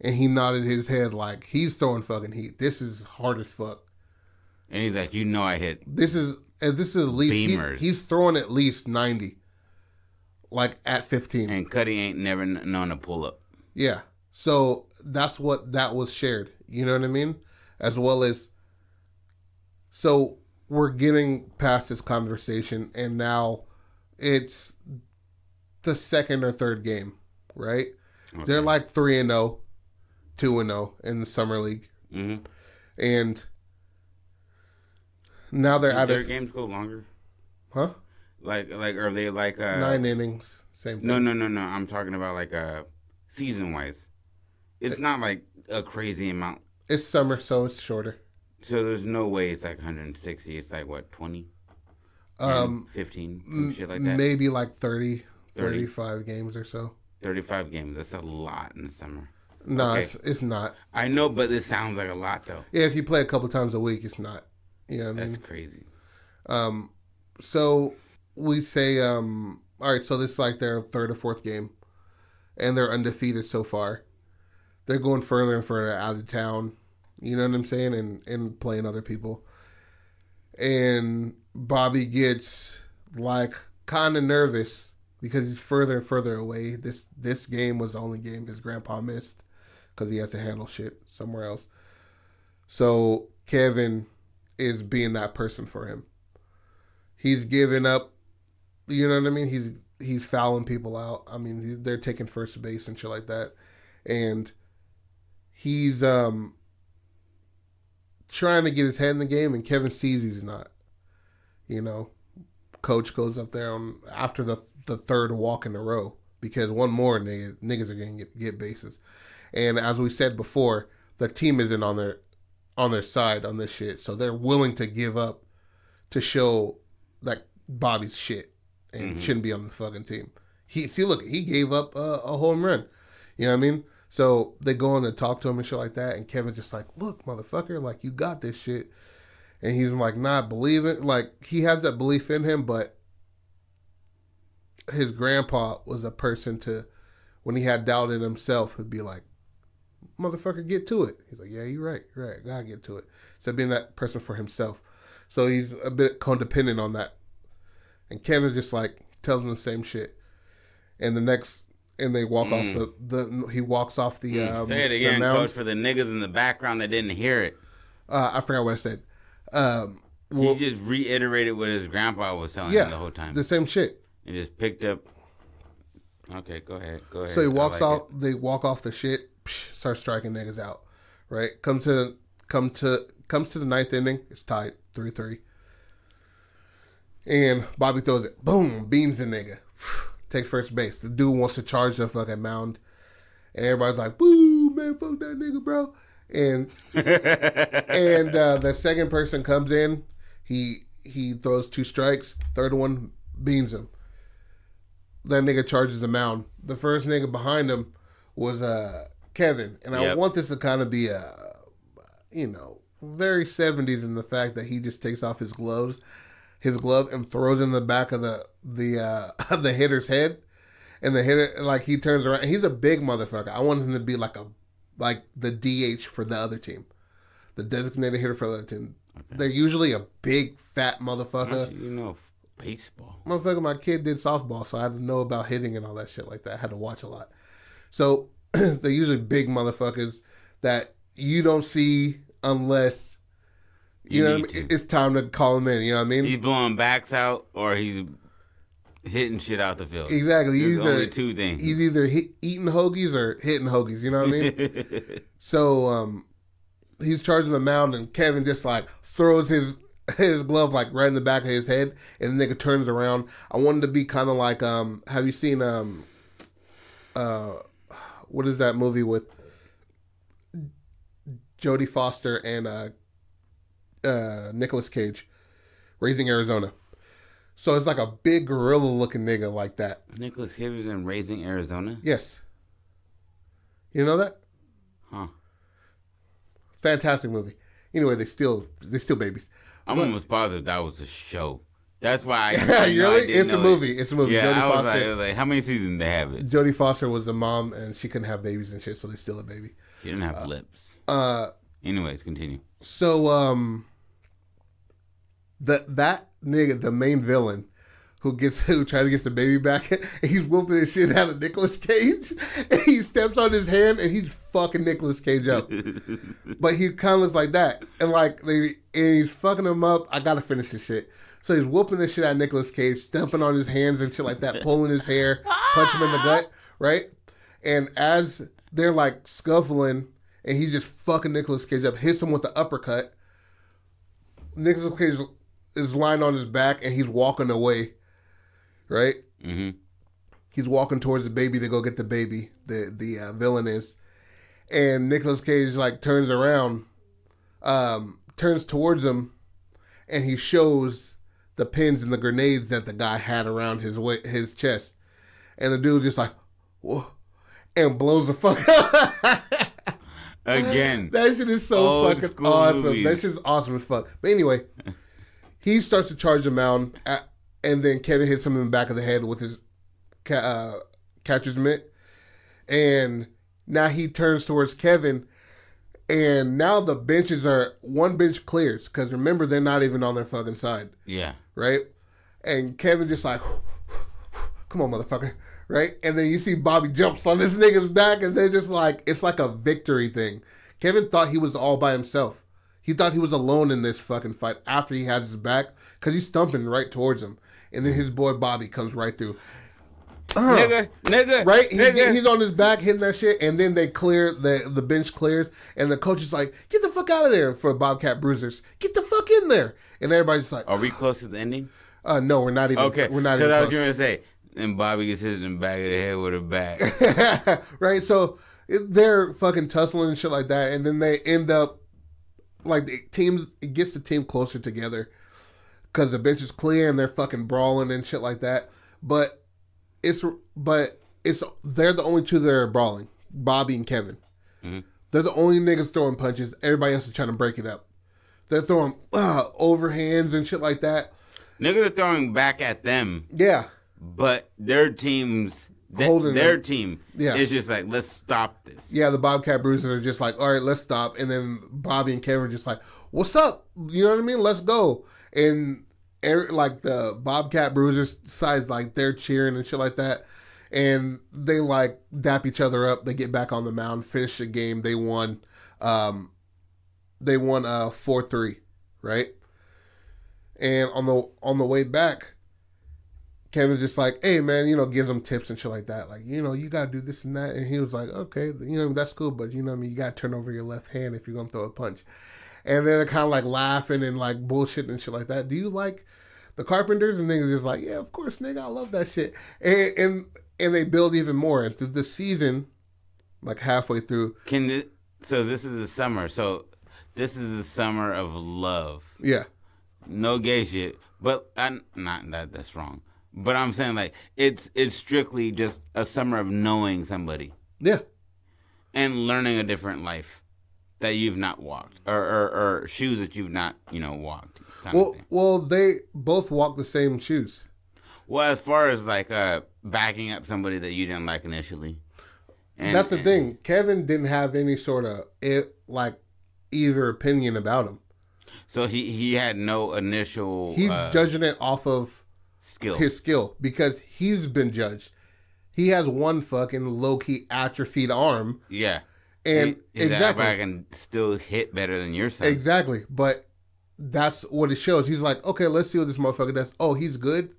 And he nodded his head like he's throwing fucking heat. This is hard as fuck. And he's like, you know, I hit. This is and this is at least he- he's throwing at least ninety. Like at fifteen. And Cuddy ain't never known to pull up. Yeah. So that's what that was shared. You know what I mean? As well as so we're getting past this conversation and now it's the second or third game, right? They're like 3 and 0, 2 and 0 in the summer league hmm and now they're out Their of games go longer. huh? Like, like, are they like uh, 9 innings, same thing. No, no, no, no. I'm talking about like uh, season wise. It's not like a crazy amount. It's summer, so it's shorter. So there's no way it's like 160. It's like what 20, Um, 15, some shit like that. maybe like 30, 30. 35 games or so. 35 games. That's a lot in the summer. No, Okay. it's, it's not. I know, but this sounds like a lot though. Yeah, if you play a couple times a week, it's not. You know I mean? That's crazy. Um, so we say, um, all right, so this is like their third or fourth game, and they're undefeated so far. They're going further and further out of town. You know what I'm saying? And and playing other people. And Bobby gets like kind of nervous because he's further and further away. This this game was the only game his grandpa missed because he has to handle shit somewhere else. So Kevin is being that person for him. He's giving up. You know what I mean? He's he's fouling people out. I mean, they're taking first base and shit like that, and he's um trying to get his head in the game, and Kevin sees he's not. You know, coach goes up there on after the the third walk in a row because one more niggas, niggas are gonna get, get bases, and as we said before, the team isn't on their on their side on this shit, so they're willing to give up to show that Bobby's shit and mm-hmm. shouldn't be on the fucking team. He see, look, he gave up a, a home run. You know what I mean? So they go on and talk to him and shit like that, and Kevin's just like, "Look, motherfucker, like you got this shit," and he's like, "Not believe it." Like he has that belief in him, but his grandpa was a person to, when he had doubt in himself, would be like, "Motherfucker, get to it." He's like, "Yeah, you're right, you're right. Gotta get to it." So being that person for himself, so he's a bit codependent on that, and Kevin just like tells him the same shit, and the next. And they walk off the, the he walks off the um, Mm. Say it again, coach, for the niggas in the background that didn't hear it. Uh, I forgot what I said. Um, well, he just reiterated what his grandpa was telling yeah, him the whole time. the same shit. And just picked up. Okay, go ahead. Go ahead. So he walks like off. They walk off the shit. Psh, start striking niggas out. Right. Come to come to comes to the ninth inning. It's tied three three. And Bobby throws it. Boom. Beans the nigga. Takes first base. The dude wants to charge the fucking mound. And everybody's like, "Boo, man, fuck that nigga, bro." And and uh, the second person comes in. He he throws two strikes. Third one beans him. That nigga charges the mound. The first nigga behind him was uh Kevin, and I Yep. want this to kind of be a you know very seventies in the fact that he just takes off his gloves, his glove, and throws in the back of the the uh the hitter's head, and the hitter like he turns around. He's a big motherfucker. I want him to be like a like the DH for the other team, the designated hitter for the other team. They're usually a big fat motherfucker. you know baseball. Motherfucker, my kid did softball, so I had to know about hitting and all that shit like that. I had to watch a lot. So they're usually big motherfuckers that you don't see unless you, You know I mean? it's time to call them in. You know what I mean? He's blowing backs out or he's hitting shit out the field. exactly. There's either, only two things. he's either hit, eating hoagies or hitting hoagies. You know what I mean? So um, he's charging the mound, and Kevin just like throws his his glove like right in the back of his head, and the nigga turns around. I wanted to be kind of like um, have you seen um, uh, what is that movie with Jodie Foster and uh, uh, Nicolas Cage, Raising Arizona. So it's like a big gorilla looking nigga like that. Nicholas Hibbs in Raising Arizona? Yes. You know that? Huh. Fantastic movie. Anyway, they still they still babies. I'm almost positive that was a show. That's why I. Yeah, I know I It's a movie. It. It's a movie. Yeah, Jodie I was, Foster. like, I was like, how many seasons they have it? Jodie Foster was the mom, and she couldn't have babies and shit, so they still a baby. She didn't have lips. Uh, Anyways, continue. so um, that that nigga, the main villain, who gets who tries to get the baby back, and he's whooping the shit out of Nicolas Cage, and he steps on his hand, and he's fucking Nicolas Cage up. but he kind of looks like that, and like they and he's fucking him up. I gotta finish this shit. So he's whooping the shit out of Nicolas Cage, stepping on his hands and shit like that, pulling his hair, punch him in the ah! gut, right? And as they're like scuffling, and he's just fucking Nicolas Cage up, hits him with the uppercut. Nicolas Cage is lying on his back, and he's walking away, right? hmm He's walking towards the baby to go get the baby. The the uh, villain is, and Nicolas Cage like turns around, um, turns towards him, and he shows the pins and the grenades that the guy had around his his chest, and the dude just like, whoa, and blows the fuck up. Again. That shit is so Old fucking awesome. movies. That shit's awesome as fuck. But anyway, he starts to charge the mound, at, and then Kevin hits him in the back of the head with his ca- uh, catcher's mitt, and now he turns towards Kevin, and now the benches are one bench clears because remember they're not even on their fucking side, yeah. right? And Kevin just like, come on, motherfucker, right? And then you see Bobby jumps on this nigga's back, and they're just like, it's like a victory thing. Kevin thought he was all by himself. He thought he was alone in this fucking fight after he has his back because he's stumping right towards him, and then his boy Bobby comes right through. Nigga, nigga. Right, he's, nigga. he's on his back hitting that shit, and then they clear the the bench clears, and the coach is like, "Get the fuck out of there!" For Bobcat Bruisers, get the fuck in there, and everybody's like, Are we close to the ending? uh, "No, we're not even. Okay. we're not Because even." I was going to say, and Bobby gets hit in the back of the head with a bat. right? So they're fucking tussling and shit like that, and then they end up like the teams. It gets the team closer together because the bench is clear and they're fucking brawling and shit like that. But it's but it's they're the only two that are brawling, Bobby and Kevin. Mhm. They're the only niggas throwing punches. Everybody else is trying to break it up. They're throwing uh, overhands and shit like that. Niggas are throwing back at them, Yeah, but their team's. th- Holding their them. team Yeah. is just like, let's stop this. Yeah, the Bobcat Bruisers are just like, all right, let's stop. And then Bobby and Kevin are just like, what's up? You know what I mean? Let's go. And er- like the Bobcat Bruisers side, like they're cheering and shit like that. And they like dap each other up. They get back on the mound, finish the game. They won. Um, they won uh four three, right? And on the on the way back, Kevin's just like, hey man, you know, gives him tips and shit like that. Like, you know, you gotta do this and that. And he was like, okay, you know, that's cool, but you know I mean, you gotta turn over your left hand if you're gonna throw a punch. And then they're kind of like laughing and like bullshitting and shit like that. Do you like the Carpenters? And niggas just like, yeah, of course, nigga, I love that shit. And and, and they build even more. And through the season, like halfway through, Can this, so this is the summer. So this is the summer of love. yeah, No gay shit. But I not that that's wrong. But I'm saying like it's it's strictly just a summer of knowing somebody yeah, and learning a different life that you've not walked or or, or shoes that you've not you know walked. Well, well, they both walk the same shoes. Well, as far as like uh backing up somebody that you didn't like initially. And, That's the and- thing. Kevin didn't have any sort of it like either opinion about him. So he he had no initial He's uh, judging it off of skill. his skill because he's been judged. He has one fucking low key atrophied arm, yeah. And exactly, I can still hit better than your son. exactly. But that's what it shows. He's like, okay, let's see what this motherfucker does. Oh, he's good.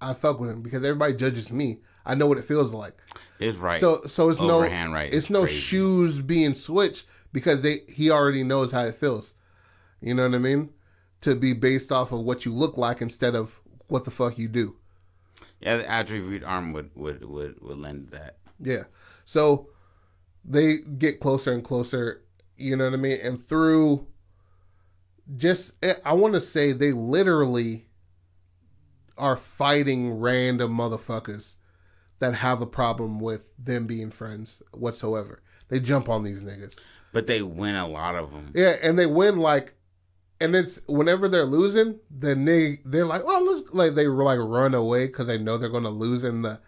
I fuck with him because everybody judges me. I know what it feels like. It's right. So, so it's no, Overhand right it's is no crazy. shoes being switched because they he already knows how it feels. You know what I mean? To be based off of what you look like instead of what the fuck you do. yeah, the attribute arm would would would would lend that. Yeah. So they get closer and closer, you know what I mean? And through just, eh, I want to say they literally are fighting random motherfuckers that have a problem with them being friends whatsoever. They jump on these niggas. But they win a lot of them. Yeah, and they win like, and it's whenever they're losing, then they they're like, oh, let's like they like run away because they know they're gonna lose in the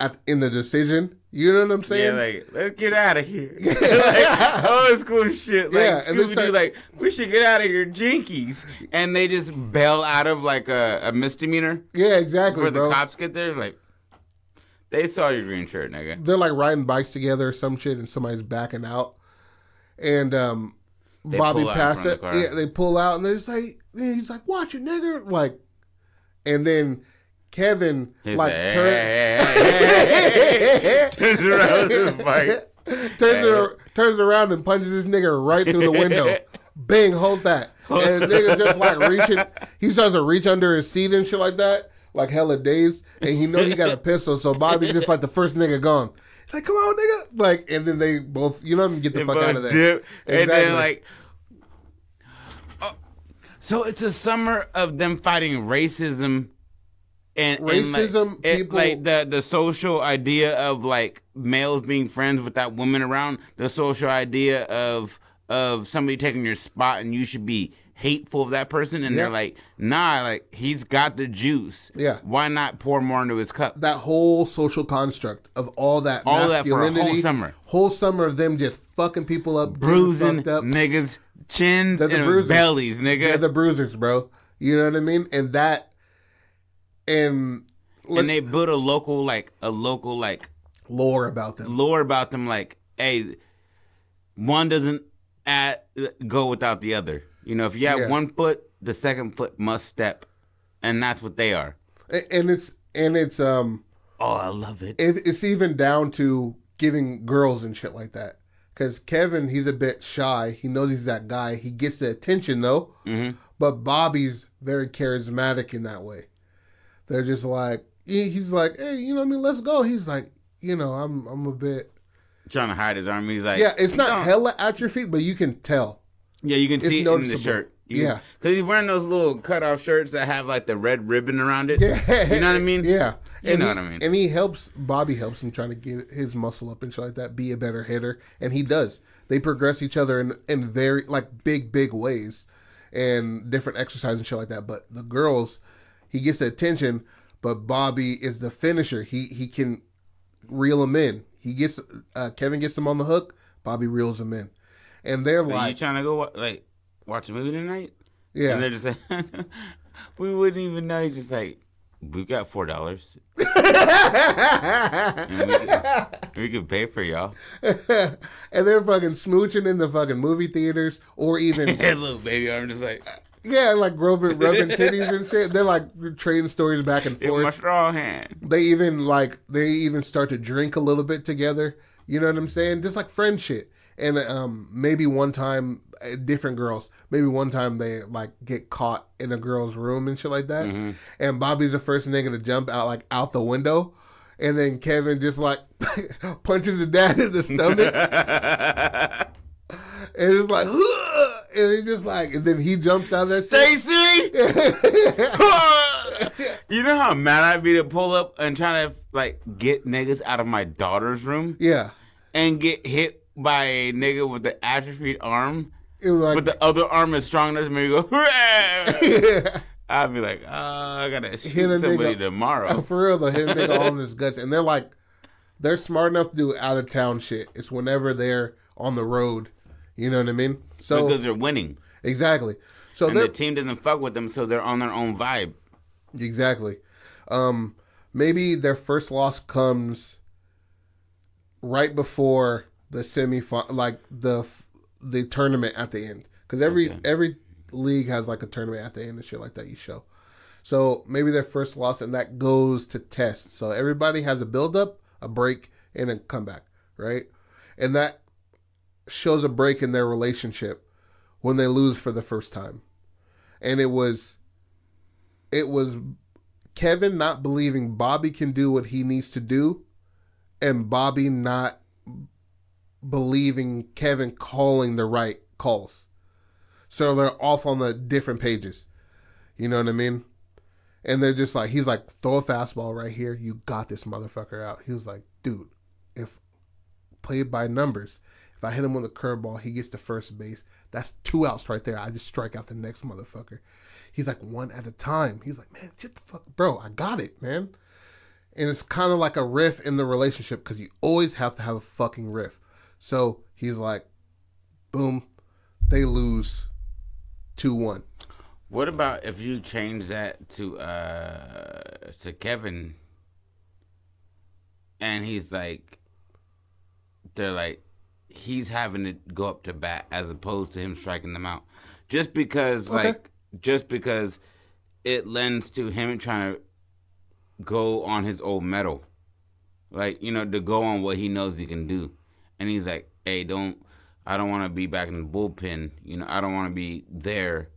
at in the decision. You know what I'm saying? Yeah, like let's get out of here. like old school shit. Like Yeah, Scooby Doo, like we should get out of here, jinkies. And they just bail out of like a, a misdemeanor yeah, exactly, before the cops get there. Like they saw your green shirt, nigga. They're like riding bikes together or some shit, and somebody's backing out, and um, They Bobby pull out in passed front it. the. Yeah, they pull out, and they're just like, he's like, watch it, nigga, like, and then Kevin He's like like, turn. turns around his bike. turns, ar- turns around and punches this nigga right through the window. Bang, hold that. And the nigga just like reaching, he starts to reach under his seat and shit like that, like hella dazed. And he know he got a pistol, so Bobby's just like the first nigga gone. like, come on, nigga. Like, and then they both, you know, what I mean, get the fuck out of there. dip, And Exactly. then like, oh, so it's a summer of them fighting racism. And, and, Racism, like, it- like the the social idea of like males being friends without women around, the social idea of of somebody taking your spot and you should be hateful of that person, and Yeah. they're like, nah, like he's got the juice. Yeah. why not pour more into his cup? that whole social construct of all that All that for a whole masculinity, summer. whole summer of them just fucking people up, Bruising up. niggas, chins They're the and bruisers. bellies, nigga. They're the bruisers, bro. You know what I mean? And that, and and they built a local like a local like lore about them. lore about them like hey one doesn't add, go without the other you know if you have Yeah. one foot the second foot must step and that's what they are And it's and it's um oh i love it it, it's even down to giving girls and shit like that. Because Kevin, he's a bit shy. He knows he's that guy. He gets the attention though. Mhm. But Bobby's very charismatic in that way. They're just like he's like, hey, you know what I mean? Let's go. He's like, you know, I'm I'm a bit trying to hide his arm he's like yeah. It's not hella at your feet, but you can tell. yeah you can see it in the shirt You- Yeah. because he's wearing those little cut off shirts that have like the red ribbon around it Yeah, you know what i mean Yeah, You and know he, what I mean. And he helps Bobby helps him trying to get his muscle up and shit like that, be a better hitter, and he does. They progress each other in in very like big big ways, and different exercise and shit like that. But the girls, he gets the attention, but Bobby is the finisher. He he can reel him in. He gets uh, Kevin gets him on the hook. Bobby reels him in, and they're Are you trying to go like watch a movie tonight yeah, And they're just like, we wouldn't even know. He's just like, "We've got four dollars. we, could pay for y'all. and they're fucking smooching in the fucking movie theaters, or even little baby arm just like, Yeah, like rubbing, rubbing titties and shit. They're like trading stories back and forth. in my strong hand. They even like they even start to drink a little bit together. You know what I'm saying? Just like friend shit. And um, maybe one time, uh, different girls. Maybe one time they like get caught in a girl's room and shit like that. And Bobby's the first nigga to jump out like out the window. And then Kevin just like punches his dad in the stomach. and it's like, and he's just like, and then he jumps out of that. Stacy, you know how mad I'd be to pull up and try to like get niggas out of my daughter's room Yeah. and get hit by a nigga with the atrophied arm, It was like, but the other arm is strong enough to maybe go. "Hooray!" I'd be like, oh, I gotta Hit shoot a somebody nigga. tomorrow. for real though, him nigga all in his guts, and they're like, they're smart enough to do out of town shit. It's whenever they're on the road, you know what I mean? So because they're winning. exactly. So and the team doesn't fuck with them, so they're on their own vibe. exactly. Um, maybe their first loss comes right before the semi, like the the tournament at the end, because every Okay. every league has like a tournament at the end and shit like that. You show. So maybe their first loss, and that goes to test. So everybody has a build up, a break, and a comeback, right? And that shows a break in their relationship when they lose for the first time. And it was, it was Kevin not believing Bobby can do what he needs to do, and Bobby not believing Kevin calling the right calls. So they're off on the different pages. You know what I mean? And they're just like, he's like, throw a fastball right here. You got this motherfucker out. He was like, dude, if played by numbers, if I hit him with a curveball, he gets to first base. That's two outs right there. I just strike out the next motherfucker. He's like, one at a time. He's like, man, shut the fuck, bro, I got it, man. And it's kind of like a riff in the relationship because you always have to have a fucking riff. So he's like, boom, they lose 2 1. What about if you change that to uh to Kevin and he's like they're like he's having to go up to bat as opposed to him striking them out. Just because Okay. like just because it lends to him trying to go on his old metal. Like, you know, to go on what he knows he can do. And he's like, hey, don't I don't want to be back in the bullpen. You know, I don't want to be there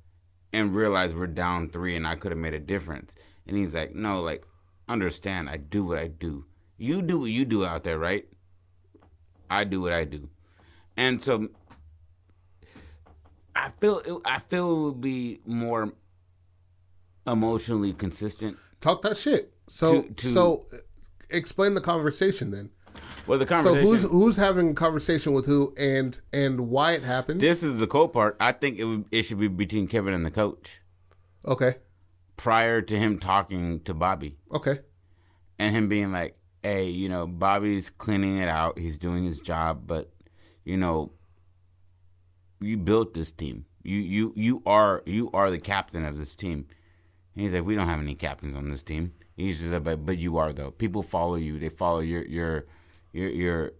and realize we're down three and I could have made a difference. And he's like, no, like, understand, I do what I do. You do what you do out there, right? I do what I do, and so I feel it, I feel it would be more emotionally consistent. Talk that shit. So To- to- so uh, explain the conversation then. Well, the conversation. So who's who's having a conversation with who and and why it happened? this is the cool part. I think it would, it should be between Kevin and the coach okay. prior to him talking to Bobby. Okay. and him being like, "Hey, you know, Bobby's cleaning it out. He's doing his job, but you know, you built this team. You you you are you are the captain of this team." He's like, "We don't have any captains on this team." He's just like, "But, but you are though. People follow you. They follow your your your your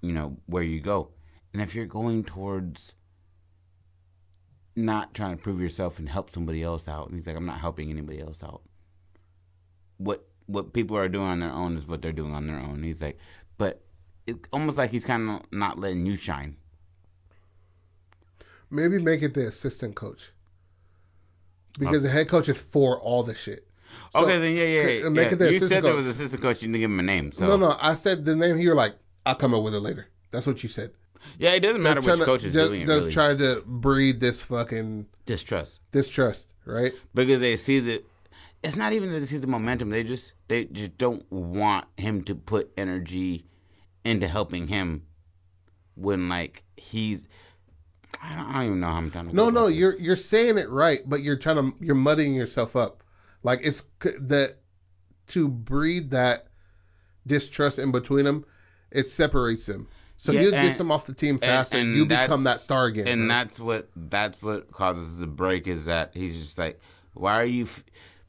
you know where you go. And if you're going towards not trying to prove yourself and help somebody else out, and he's like, I'm not helping anybody else out. What what people are doing on their own is what they're doing on their own. He's like, it's almost like he's kind of not letting you shine. Maybe make it the assistant coach. Because the head coach is for all the shit. So, okay, then yeah, yeah, yeah. make yeah. it the You said there coach. was assistant coach. You didn't give him a name. So No, no, I said the name. You're like, I'll come up with it later. That's what you said. yeah, it doesn't matter which trying coach to, is just, doing it. just Really. trying to breed this fucking Distrust distrust, right? because they see that it's not even that they see the momentum. They just they just don't want him to put energy into helping him when like he's. I don't, I don't even know how I'm trying to. No, no, you're you're saying it right, but you're trying to you're muddying yourself up. Like it's that to breed that distrust in between them, it separates them. So Yeah, you and- get them off the team faster, and, and you become that star again. and bro. that's what that's what causes the break is that he's just like why are you f-?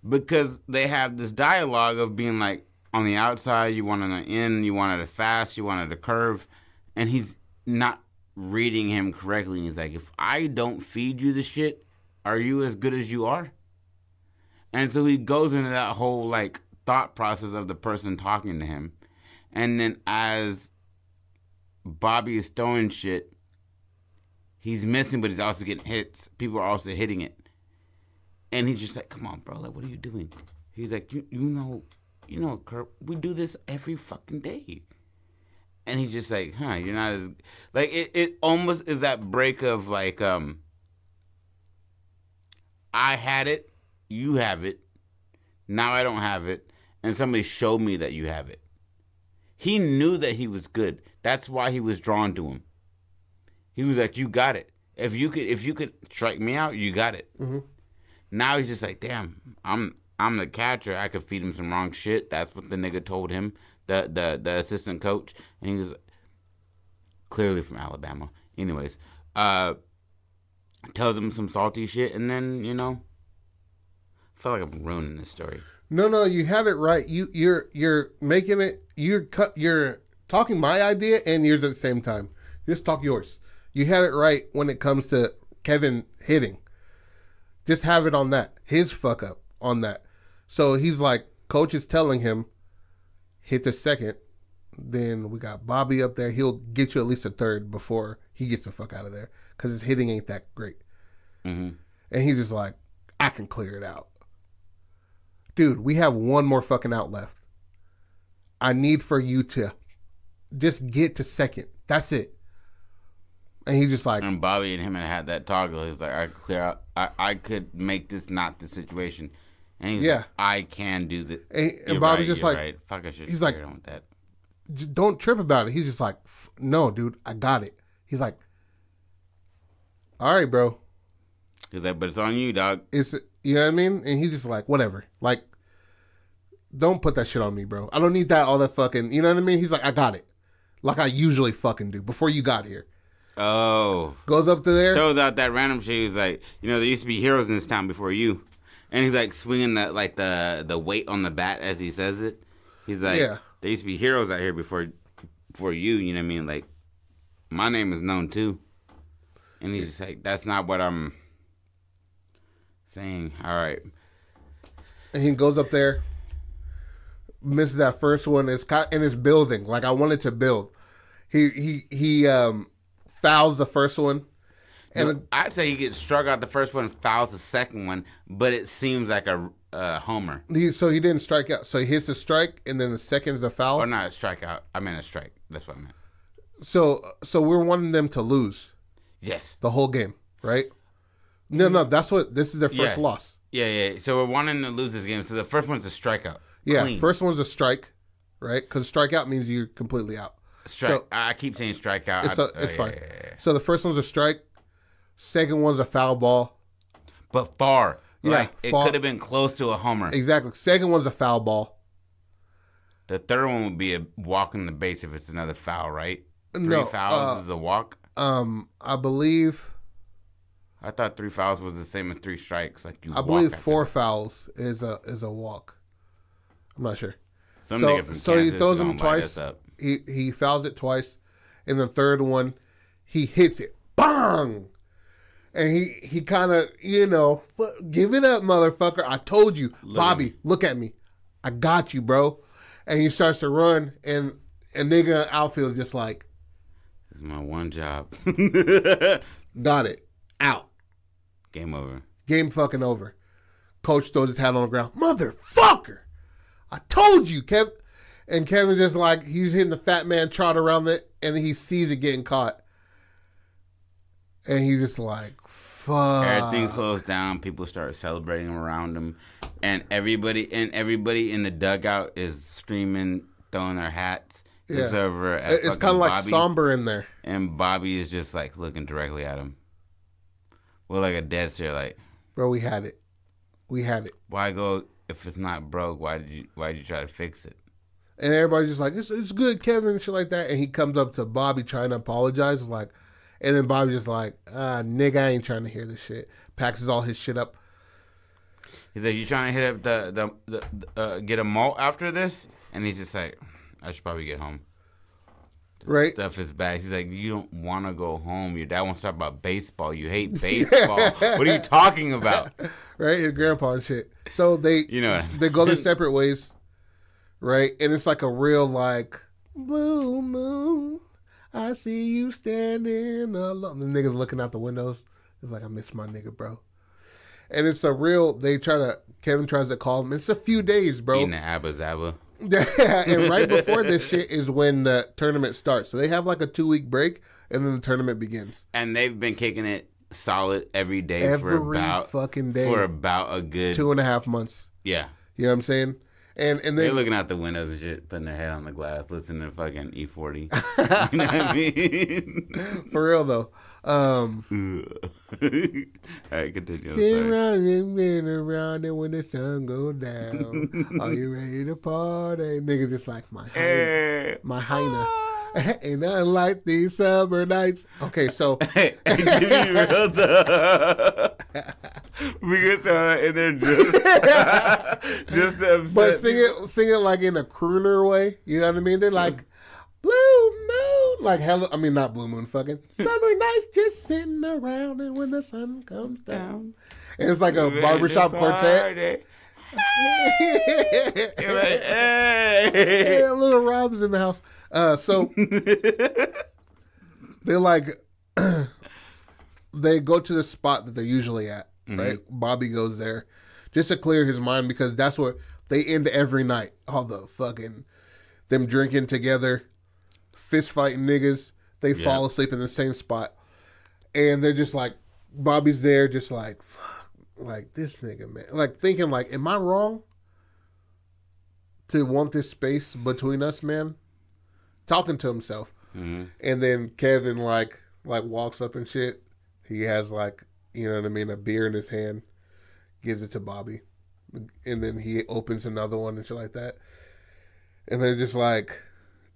because they have this dialogue of being like on the outside you wanted an in you wanted a fast you wanted a curve and he's not reading him correctly he's like if i don't feed you the shit are you as good as you are and so he goes into that whole like thought process of the person talking to him and then as bobby is throwing shit he's missing, but he's also getting hits. People are also hitting it, and he's just like, "Come on, bro! Like, what are you doing?" He's like, "You, you know, you know, Kurt, we do this every fucking day." And he's just like, "Huh? You're not as like it. It almost is that break of like, um, I had it, you have it, now I don't have it, and somebody showed me that you have it." He knew that he was good. That's why he was drawn to him. He was like, "You got it. If you could, if you could strike me out, you got it." Mm-hmm. Now he's just like, "Damn, I'm I'm the catcher. I could feed him some wrong shit." That's what the nigga told him, the the the assistant coach, and he was clearly from Alabama. Anyways, uh, tells him some salty shit, and then you know, I feel like I'm ruining this story. No, no, you have it right. You you're you're making it. You're cut. You're talking my idea and yours at the same time. Just talk yours. You have it right when it comes to Kevin hitting. Just have it on that. His fuck up on that. So he's like, coach is telling him, hit the second. Then we got Bobby up there. He'll get you at least a third before he gets the fuck out of there because his hitting ain't that great. hmm And he's just like, I can clear it out. Dude, we have one more fucking out left. I need for you to just get to second. That's it. And he's just like, And Bobby and him had had that talk. He's like, I clear out. I, I could make this not the situation. And he's Yeah. like, I can do this. and, and Bobby's right, just like, right. fuck, I should. he's like- like, on with that. Don't trip about it. He's just like, no, dude, I got it. He's like, all right, bro. He's like, but it's on you, dog. It's, you know what I mean? And he's just like, whatever. Like, don't put that shit on me, bro. I don't need that, all that fucking, you know what I mean? He's like, I got it. Like I usually fucking do before you got here. Oh, Goes up to there. throws out that random shit. He's like, you know, there used to be heroes in this town before you, and he's like swinging that like the the weight on the bat as he says it. He's like, Yeah. there used to be heroes out here before before you. You know what I mean? Like, my name is known too. And he's just like, that's not what I'm saying. All right. and he goes up there, misses that first one. It's kind in his building. Like I wanted to build. He he he um fouls the first one, and I'd say he gets struck out the first one, fouls the second one, but it seems like a uh, homer he so he didn't strike out. So he hits a strike, and then the second is a foul. or not a strikeout. I meant a strike. That's what I meant. So so we're wanting them to lose Yes. the whole game, right? No, no, that's what this is their first Yeah. loss. Yeah, yeah. So we're wanting to lose this game. So the first one's a strikeout. Yeah, Clean. first one's a strike, right? Because strikeout means you're completely out. strike. so- I keep saying strikeout. It's a, it's oh, fine. yeah, yeah, yeah. So the first one's a strike. Second one's a foul ball. But far. Yeah, like it far. could have been close to a homer. Exactly. Second one's a foul ball. The third one would be a walk in the base if it's another foul, right? Three No, fouls uh, is a walk. Um, I believe I thought three fouls was the same as three strikes. Like you. I believe four fouls is a is a walk. I'm not sure. Some So so he throws him twice. He he fouls it twice, and the third one, he hits it, bang, and he he kind of you know "Fu- give it up, motherfucker. I told you, Bobby. Look at me, I got you, bro. And he starts to run, and and nigga outfield just like It's my one job. got it out. Game over. Game fucking over. Coach throws his hat on the ground. Motherfucker! I told you, Kev. And Kevin just like he's hitting the fat man trot around it, and he sees it getting caught, and he's just like, "Fuck." Everything slows down. People start celebrating around him, and everybody and everybody in the dugout is screaming, throwing their hats. Yeah. It's over. It's kind of like Bobby, somber in there. and Bobby is just like looking directly at him, with like a dead stare. Like, Bro, we had it. We had it. why go if it's not broke? Why did you? Why did you try to fix it? And everybody's just like, it's, it's good, Kevin, and shit like that. And he comes up to Bobby trying to apologize. Like, and then Bobby just like, ah, nigga, I ain't trying to hear this shit. Packs all his shit up. He's like, "You trying to hit up the the, the uh, get a malt after this?" And he's just like, "I should probably get home." Right? Stuff his bags. He's like, "You don't want to go home. Your dad wants to talk about baseball. You hate baseball. what are you talking about?" right? His grandpa and shit. So they You know, they go their separate ways, right? And it's like a real like blue moon. I see you standing alone. The niggas looking out the windows. It's like I miss my nigga, bro. And it's a real. They try to. Kevin tries to call him. It's a few days, bro. eating the abba zaba. Yeah, and right before this shit is when the tournament starts. So they have like a two week break, and then the tournament begins. And they've been kicking it solid every day for Every about fucking day, for about a good two and a half months. yeah. You know what I'm saying? And and They're looking out the windows and shit, putting their head on the glass, listening to fucking E40. you know what I mean? for real though, um, All right, continue. Sit around and sit around, and when the sun go down, are you ready to party? Niggas just like my hyena, my hyena. Ain't nothing like these summer nights. Okay, so Hey, hey, give me real though. we could throw it in there just, just to upset. But sing it, sing it like in a crooner way. You know what I mean? They're like blue moon, like hella. I mean, not blue moon, fucking summer nights, just sitting around, and when the sun comes down, and it's like a barbershop quartet. You're like, hey. yeah, little Rob's in the house. Uh, so they're like, they go to the spot that they're usually at. Right, Bobby goes there just to clear his mind because that's what they end every night. All the fucking them drinking together, fist fighting niggas. They Yeah. fall asleep in the same spot, and they're just like, Bobby's there, just like, fuck, like this nigga, man, like thinking like, am I wrong? to want this space between us, man. Talking to himself, Mhm. and then Kevin like like walks up and shit. He has like you know what I mean, a beer in his hand, gives it to Bobby, and then he opens another one and shit like that. And they're just like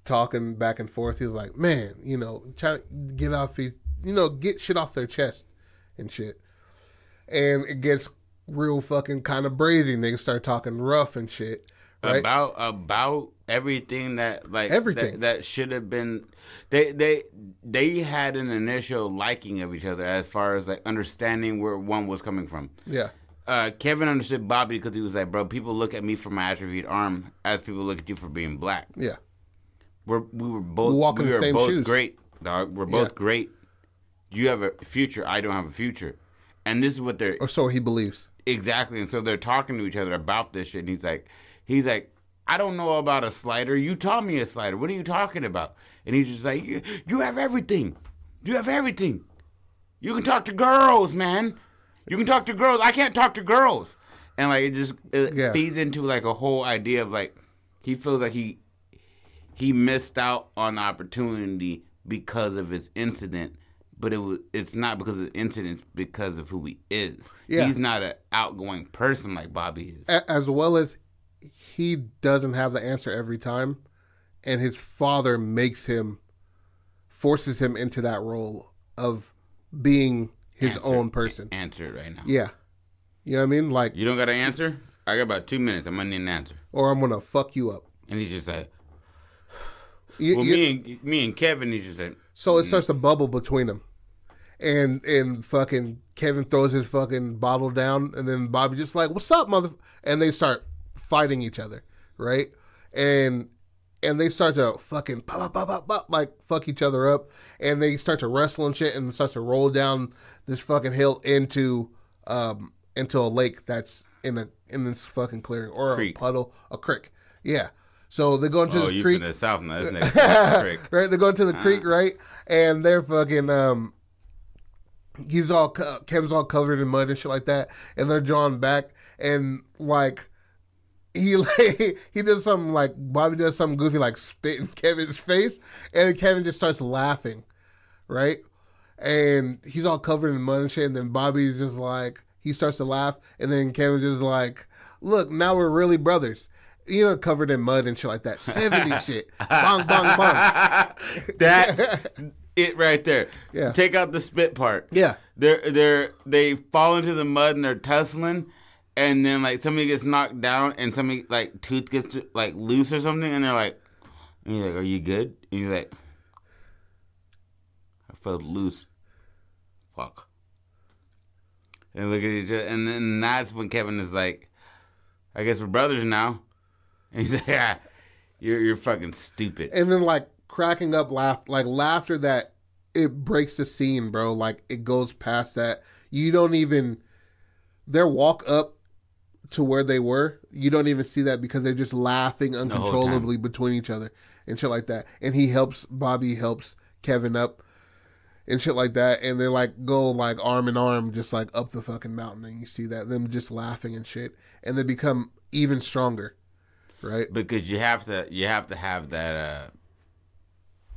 talking back and forth. He's like, man, you know, trying to get off, the, you know, get shit off their chest and shit. And it gets real fucking kind of brazy. Niggas start talking rough and shit. Right? about about everything that like Everything. that, that should have been they they they had an initial liking of each other as far as like understanding where one was coming from yeah. uh, Kevin understood Bobby because he was like, bro, people look at me for my atrophied arm as people look at you for being black. Yeah. We're we were both We walk in we the were same both shoes. great, dog. We're both Yeah. great. You have a future. I don't have a future, and this is what they're Or so he believes. exactly. And so they're talking to each other about this shit. And he's like, he's like, I don't know about a slider. You taught me a slider. What are you talking about? And he's just like, you, you have everything. You have everything. You can talk to girls, man. You can talk to girls. I can't talk to girls. And like it just it Yeah. feeds into like a whole idea of like he feels like he he missed out on the opportunity because of his incident, but it was it's not because of the incident, it's because of who he is. Yeah. He's not an outgoing person like Bobby is. As well as he doesn't have the answer every time, and his father makes him, forces him into that role of being his Answer. own person. Answer it right now. Yeah, you know what I mean. Like, You don't got an answer? I got about two minutes. I'm gonna need an answer. or I'm gonna fuck you up. And he's just like, You- well, you- me and me and Kevin, he's just like, So it mm. starts to bubble between them. And and fucking Kevin throws his fucking bottle down and then Bobby just like, What's up, mother and they start fighting each other, right? And and they start to fucking pop, pop, pop, pop, like fuck each other up, and they start to wrestle and shit, and start to roll down this fucking hill into um into a lake that's in a in this fucking clearing or Creek. a puddle, a creek, yeah. So they go into oh, this you creek, from the south now. This nigga's trick. right? They go into the creek, right? And they're fucking um he's all Kevin's all covered in mud and shit like that, and they're drawn back and like he like he does something like Bobby does something goofy like spit in Kevin's face, and Kevin just starts laughing, right? And he's all covered in mud and shit, and then Bobby's just like he starts to laugh, and then Kevin just like, look, now we're really brothers. You know, covered in mud and shit like that. 70 shit. Bong, bong, bong. That's it right there. Yeah. Take out the spit part. Yeah. They're they're they fall into the mud and they're tussling, and then like somebody gets knocked down and somebody like tooth gets like loose or something, and they're like, and you're like, "Are you good?" And you're like, "I felt loose." Fuck. And look at each other, and then that's when Kevin is like, "I guess we're brothers now," and he's like, "Yeah, you're you're fucking stupid." and then like cracking up laugh like laughter that it breaks the scene bro like it goes past that you don't even their walk up to where they were you don't even see that because they're just laughing uncontrollably between each other and shit like that. And he helps bobby helps kevin up and shit like that. And they like go like arm in arm just like up the fucking mountain. And you see that them just laughing and shit. And they become even stronger right? Because you have to you have to have that uh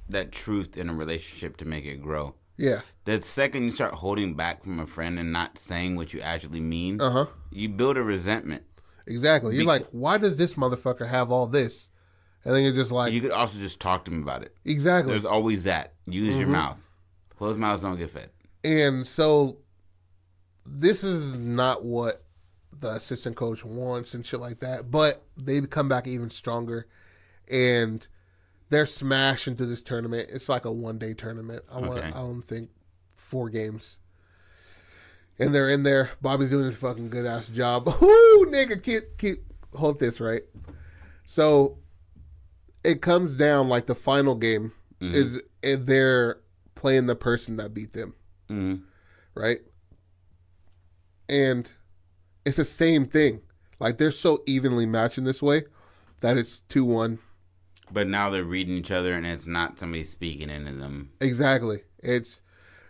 that truth in a relationship to make it grow. Yeah The second you start holding back from a friend and not saying what you actually mean, uh-huh you build a resentment. Exactly. You're like, why does this motherfucker have all this? And then you're just like, You could also just talk to him about it. exactly. There's always that. Use Mm-hmm. your mouth. Closed mouths don't get fed. And so this is not what the assistant coach wants and shit like that. But they come back even stronger and they're smashed into this tournament. It's like a one day tournament. I want Okay. I don't think four games. And they're in there. Bobby's doing his fucking good ass job. Whoo, nigga, keep keep hold this right. So it comes down like the final game is and they're playing the person that beat them hmm right? And it's the same thing. Like they're so evenly matching this way that it's two one. But now they're reading each other, and it's not somebody speaking into them. Exactly. It's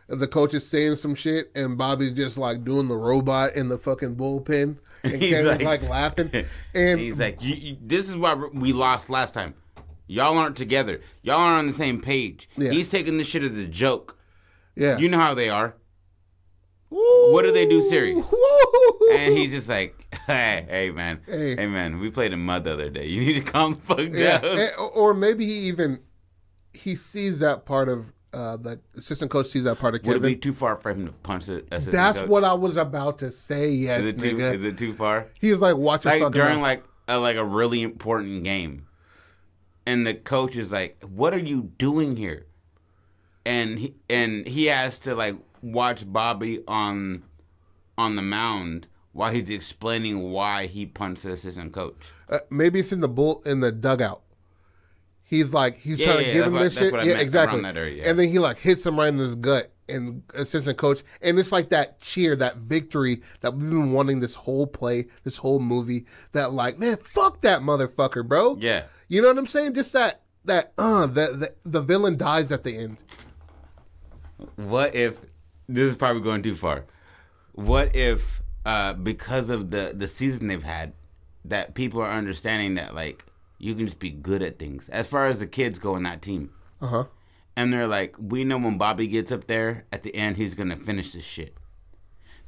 the coach is saying some shit, and Bobby's just like doing the robot in the fucking bullpen, and He's Kevin's like- like, laughing. And He's like, you, you, "This is why we lost last time. Y'all aren't together. Y'all aren't on the same page. Yeah. He's taking this shit as a joke. yeah, You know how they are." What do they do serious? Woo! And he's just like, hey, hey man, Hey. hey. man, we played in mud the other day. You need to calm the fuck yeah, down. and- or maybe he even he sees that part of uh, the assistant coach sees that part of Would it be too far for him to punch the assistant That's coach? what I was about to say. Yes, Is it too? nigga. Is it too far? He's like, watching Like during mouth." like a, like a really important game, and the coach is like, "What are you doing here?" And he and he has to like watch Bobby on on the mound while he's explaining why he punched the assistant coach. Uh, maybe it's in the bull in the dugout. He's like he's Yeah, trying to give him what- this shit. Yeah, exactly. that area, yeah. And then he like hits him right in his gut, and assistant coach, and it's like that cheer, that victory that we've been wanting this whole play, this whole movie. That like, man, fuck that motherfucker, bro. Yeah. You know what I'm saying? Just that that uh the the, the villain dies at the end. What if this is probably going too far? What if uh, because of the the season they've had, that people are understanding that like you can just be good at things as far as the kids go in that team, Uh huh. and they're like, we know when Bobby gets up there at the end, he's gonna finish this shit.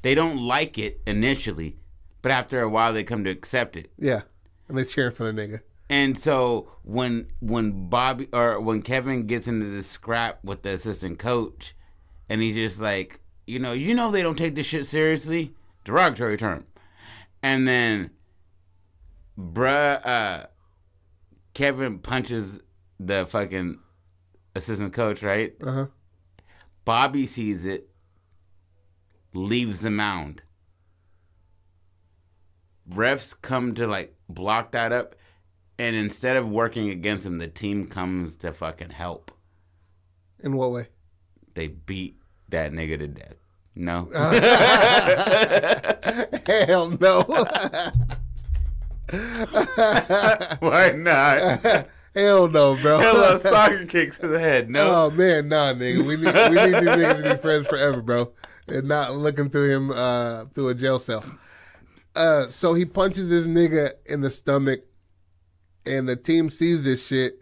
They don't like it initially, but after a while, they come to accept it. Yeah, and they cheer for the nigga. And so when when Bobby or when Kevin gets into this scrap with the assistant coach, and he's just like, you know, you know they don't take this shit seriously, derogatory term, and then, bruh, uh, Kevin punches the fucking assistant coach, right? Uh huh. Bobby sees it, leaves the mound. Refs come to like block that up, and instead of working against him, the team comes to fucking help. In what way? They beat that nigga to death. No, Hell no. why not? Hell no, bro. Hella soccer kicks to the head. No, Oh man, nah, nigga. We need we need these niggas to be friends forever, bro, and not looking through him uh, through a jail cell. Uh, so he punches this nigga in the stomach, and the team sees this shit,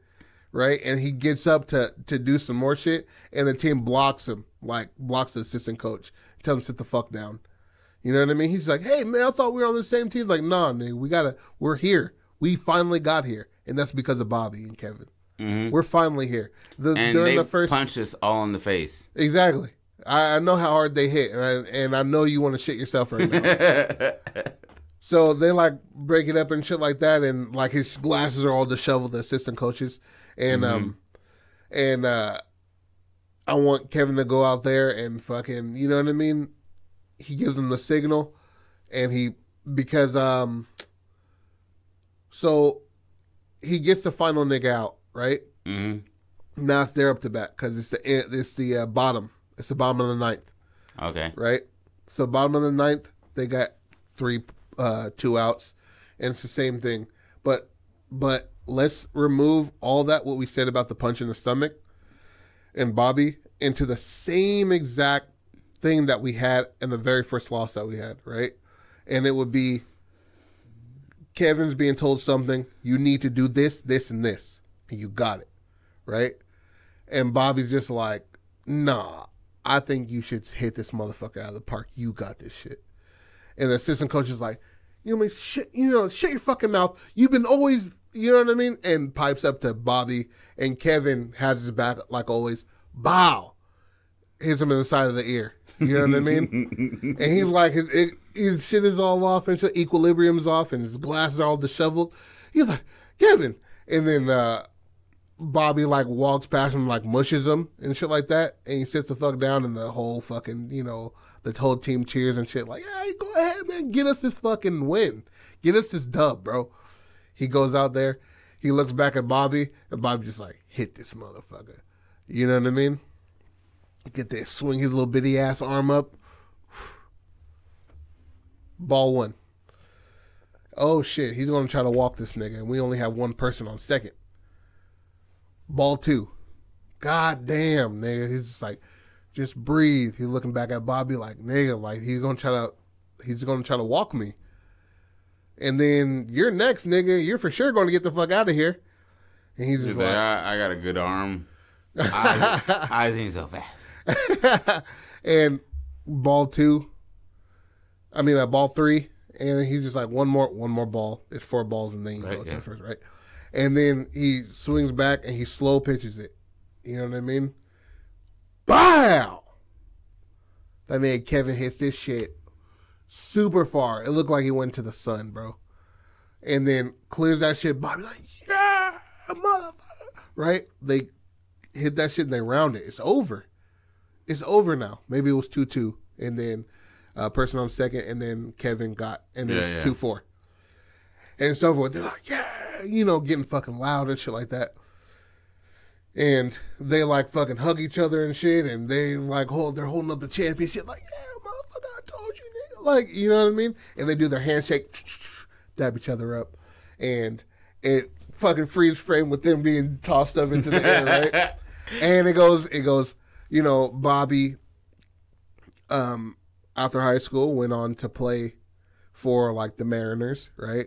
right? And he gets up to to do some more shit, and the team blocks him, like blocks the assistant coach, tell him to sit the fuck down. You know what I mean? He's like, "Hey man, I thought we were on the same team." Like, nah, nigga, we gotta, we're here. We finally got here, and that's because of Bobby and Kevin. We're finally here. The, and during they the first punched us all in the face. Exactly. I, I know how hard they hit, and I, and I know you want to shit yourself right now. so they like break it up and shit like that, and like his glasses are all disheveled. The assistant coaches, and um, and uh, I want Kevin to go out there and fucking, you know what I mean? He gives him the signal, and he because um, so he gets the final nigga out, right? hmm Now it's their up to bat because it's the it's the uh, bottom. It's the bottom of the ninth, Okay. right? So bottom of the ninth, they got three, uh, two outs, and it's the same thing. But but let's remove all that what we said about the punch in the stomach and Bobby into the same exact thing that we had in the very first loss that we had, right? And it would be Kevin's being told something. You need to do this, this, and this, and you got it, right? And Bobby's just like, nah, I think you should hit this motherfucker out of the park. You got this shit. And the assistant coach is like, you know, I mean, shit, you know, shut your fucking mouth. You've been always, you know what I mean? And pipes up to Bobby, and Kevin has his back like always. Bow, hits him in the side of the ear. You know what I mean? and he's like, his, it, his shit is all off, and shit, equilibrium's off, and his glasses are all disheveled. He's like, Kevin, and then uh, Bobby like walks past him, like mushes him and shit like that, and he sits the fuck down, and the whole fucking, you know, the whole team cheers and shit, like, hey, go ahead, man, get us this fucking win, get us this dub, bro. He goes out there, he looks back at Bobby, and Bobby's just like, hit this motherfucker. You know what I mean? Get that, swing his little bitty ass arm up. Ball one. Oh shit, he's gonna try to walk this nigga, and we only have one person on second. Ball two. God damn, nigga. He's just like, just breathe. He's looking back at Bobby like, nigga, like he's gonna try to, he's gonna try to walk me. And then you're next, nigga. You're for sure gonna get the fuck out of here. And he's just like, I, I got a good arm. I, I ain't so fast. and ball two. I mean, uh, ball three, and he's just like one more, one more ball. It's four balls, and then you Right, go to yeah. the first, right? And then he swings back and he slow pitches it. You know what I mean? Bow. That made Kevin hit this shit super far. It looked like he went to the sun, bro. And then clears that shit. Bobby like, yeah, motherfucker. Right? They hit that shit and they round it. It's over. It's over now. Maybe it was two two, and then uh, person on second, and then Kevin got, and then Yeah, it's yeah. two four, and so forth. They're like, yeah, you know, getting fucking loud and shit like that. and they like fucking hug each other and shit, and they like hold they're holding up the championship, like yeah, motherfucker, I told you, like you know what I mean? And they do their handshake, dab each other up, and it fucking freeze frame with them being tossed up into the air, right? And it goes, it goes, you know, Bobby, um, after high school went on to play for like the Mariners, right?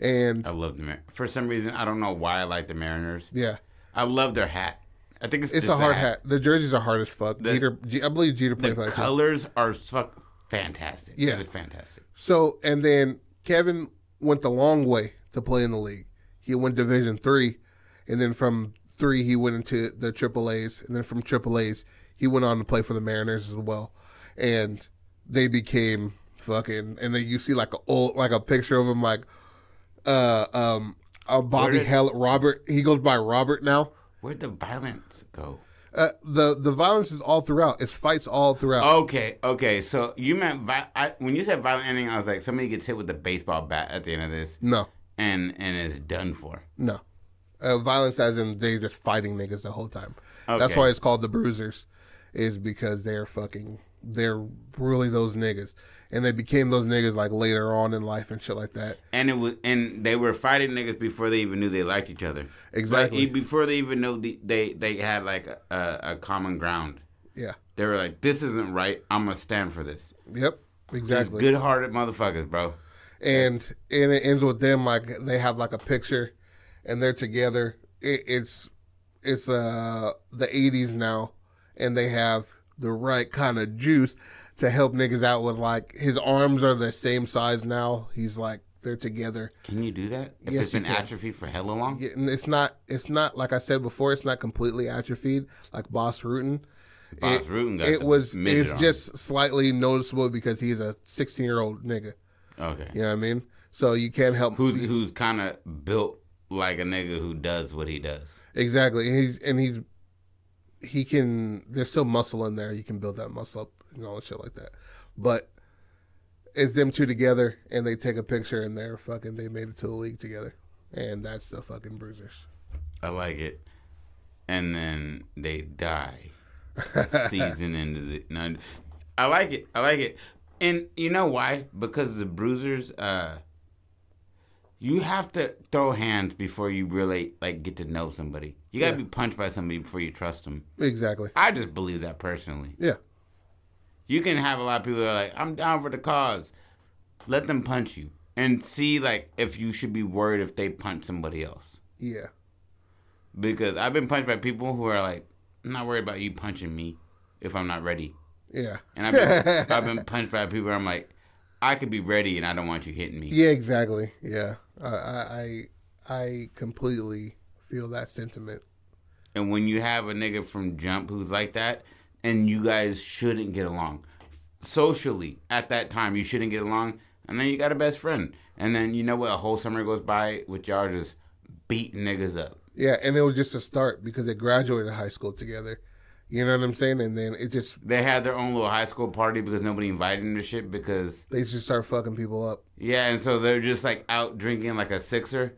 And I love the Mar- For some reason, I don't know why I like the Mariners. yeah, I love their hat. I think it's it's a hard the hat. The jerseys are hard as fuck. The- Jeter, I believe Jeter The plays like that. colors are fuck fantastic. Yeah. it's fantastic. So and then Kevin went the long way to play in the league. He went Division three, and then from three he went into the Triple A's, and then from Triple A's he went on to play for the Mariners as well, and they became fucking. And then you see like a old like a picture of him like, uh um, uh, Bobby Hell Robert. He goes by Robert now. Where'd the violence go? Uh, the the violence is all throughout. It's fights all throughout. Okay, okay. So you meant vi- I, when you said violent ending, I was like somebody gets hit with a baseball bat at the end of this, No, and and is done for. No. Uh, violence as in they just fighting niggas the whole time. That's why it's called the bruisers, is because they're fucking they're really those niggas. And they became those niggas like later on in life and shit like that. And it was, and they were fighting niggas before they even knew they liked each other. Exactly. Like, before they even knew the, they they had like a, a, common ground. Yeah. They were like, "This isn't right. I'm gonna stand for this." Yep. Exactly. good-hearted motherfuckers, bro. and and it ends with them like they have like a picture and they're together. It, it's it's uh the 80s now and they have the right kind of juice to help niggas out with like his arms are the same size now. He's like they're together. Can you do that? If Yes, it's been atrophied for hella long? Yeah, and it's not it's not like I said before. It's not completely atrophied like Boss Rutan. Boss it, Rutan got it was it's just slightly noticeable because he's a 16 year old nigga. Okay. You know what I mean? So you can't help Who's who's kind of built like a nigga who does what he does. exactly. And he's and he's he can. There's still muscle in there. You can build that muscle up and all that shit like that. But it's them two together, and they take a picture, and they're fucking. They made it to the league together, and that's the fucking Bruisers. I like it. And then they die. season into the. No, I like it. I like it. And you know why? Because the bruisers, uh, you have to throw hands before you really like get to know somebody. You gotta Yeah. be punched by somebody before you trust them. Exactly. I just believe that personally. Yeah. You can have a lot of people that are like, I'm down for the cause. Let them punch you and see like if you should be worried if they punch somebody else. Yeah. Because I've been punched by people who are like, I'm not worried about you punching me if I'm not ready. Yeah. And I've been, I've been punched by people where I'm like, I could be ready and I don't want you hitting me. Yeah. Exactly. Yeah. I I I, I completely feel that sentiment. And when you have a nigga from Jump who's like that, and you guys shouldn't get along socially at that time, you shouldn't get along, and then you got a best friend, and then you know what? A whole summer goes by with y'all just beating niggas up. Yeah, and it was just a start because they graduated high school together. You know what I'm saying? And then it just They had their own little high school party because nobody invited them to shit because they just start fucking people up. yeah, and so they're just like out drinking like a sixer,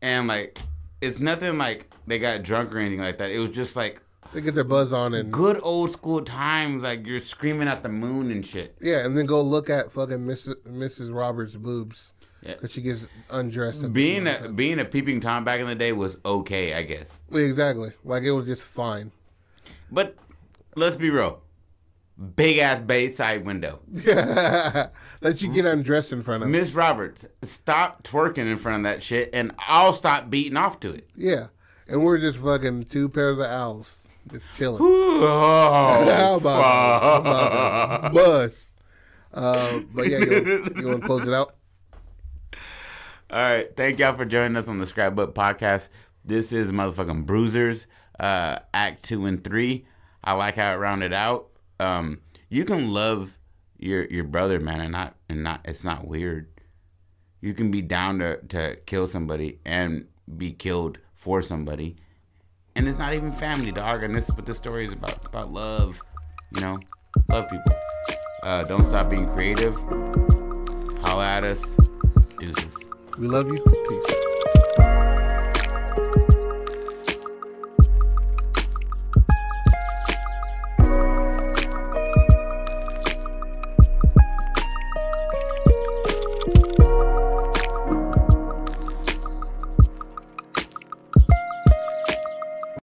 and like it's nothing like they got drunk or anything like that. It was just like They get their buzz on and good old school times, like you're screaming at the moon and shit. yeah, and then go look at fucking Mrs. Mrs. Roberts' boobs Yeah. because she gets undressed. Being a being a peeping tom back in the day was okay, I guess. exactly like it was just fine. But let's be real, big ass Bayside window. that you get undressed in front of. Miss Roberts, stop twerking in front of that shit, and I'll stop beating off to it. Yeah, and we're just fucking two pairs of owls just chilling. Oh, How about? How about? Buzz. Uh, but yeah, you, you want to close it out? All right. Thank y'all for joining us on the Scrapbook Podcast. This is motherfucking Bruisers, uh, Act Two and Three. I like how it rounded out. Um, you can love your your brother, man, and not and not it's not weird. You can be down to to kill somebody and be killed for somebody, and it's not even family, dog. And this is what the story is about. It's about love. You know, love people. Uh, don't stop being creative. Holla at us. Deuces. We love you. Peace.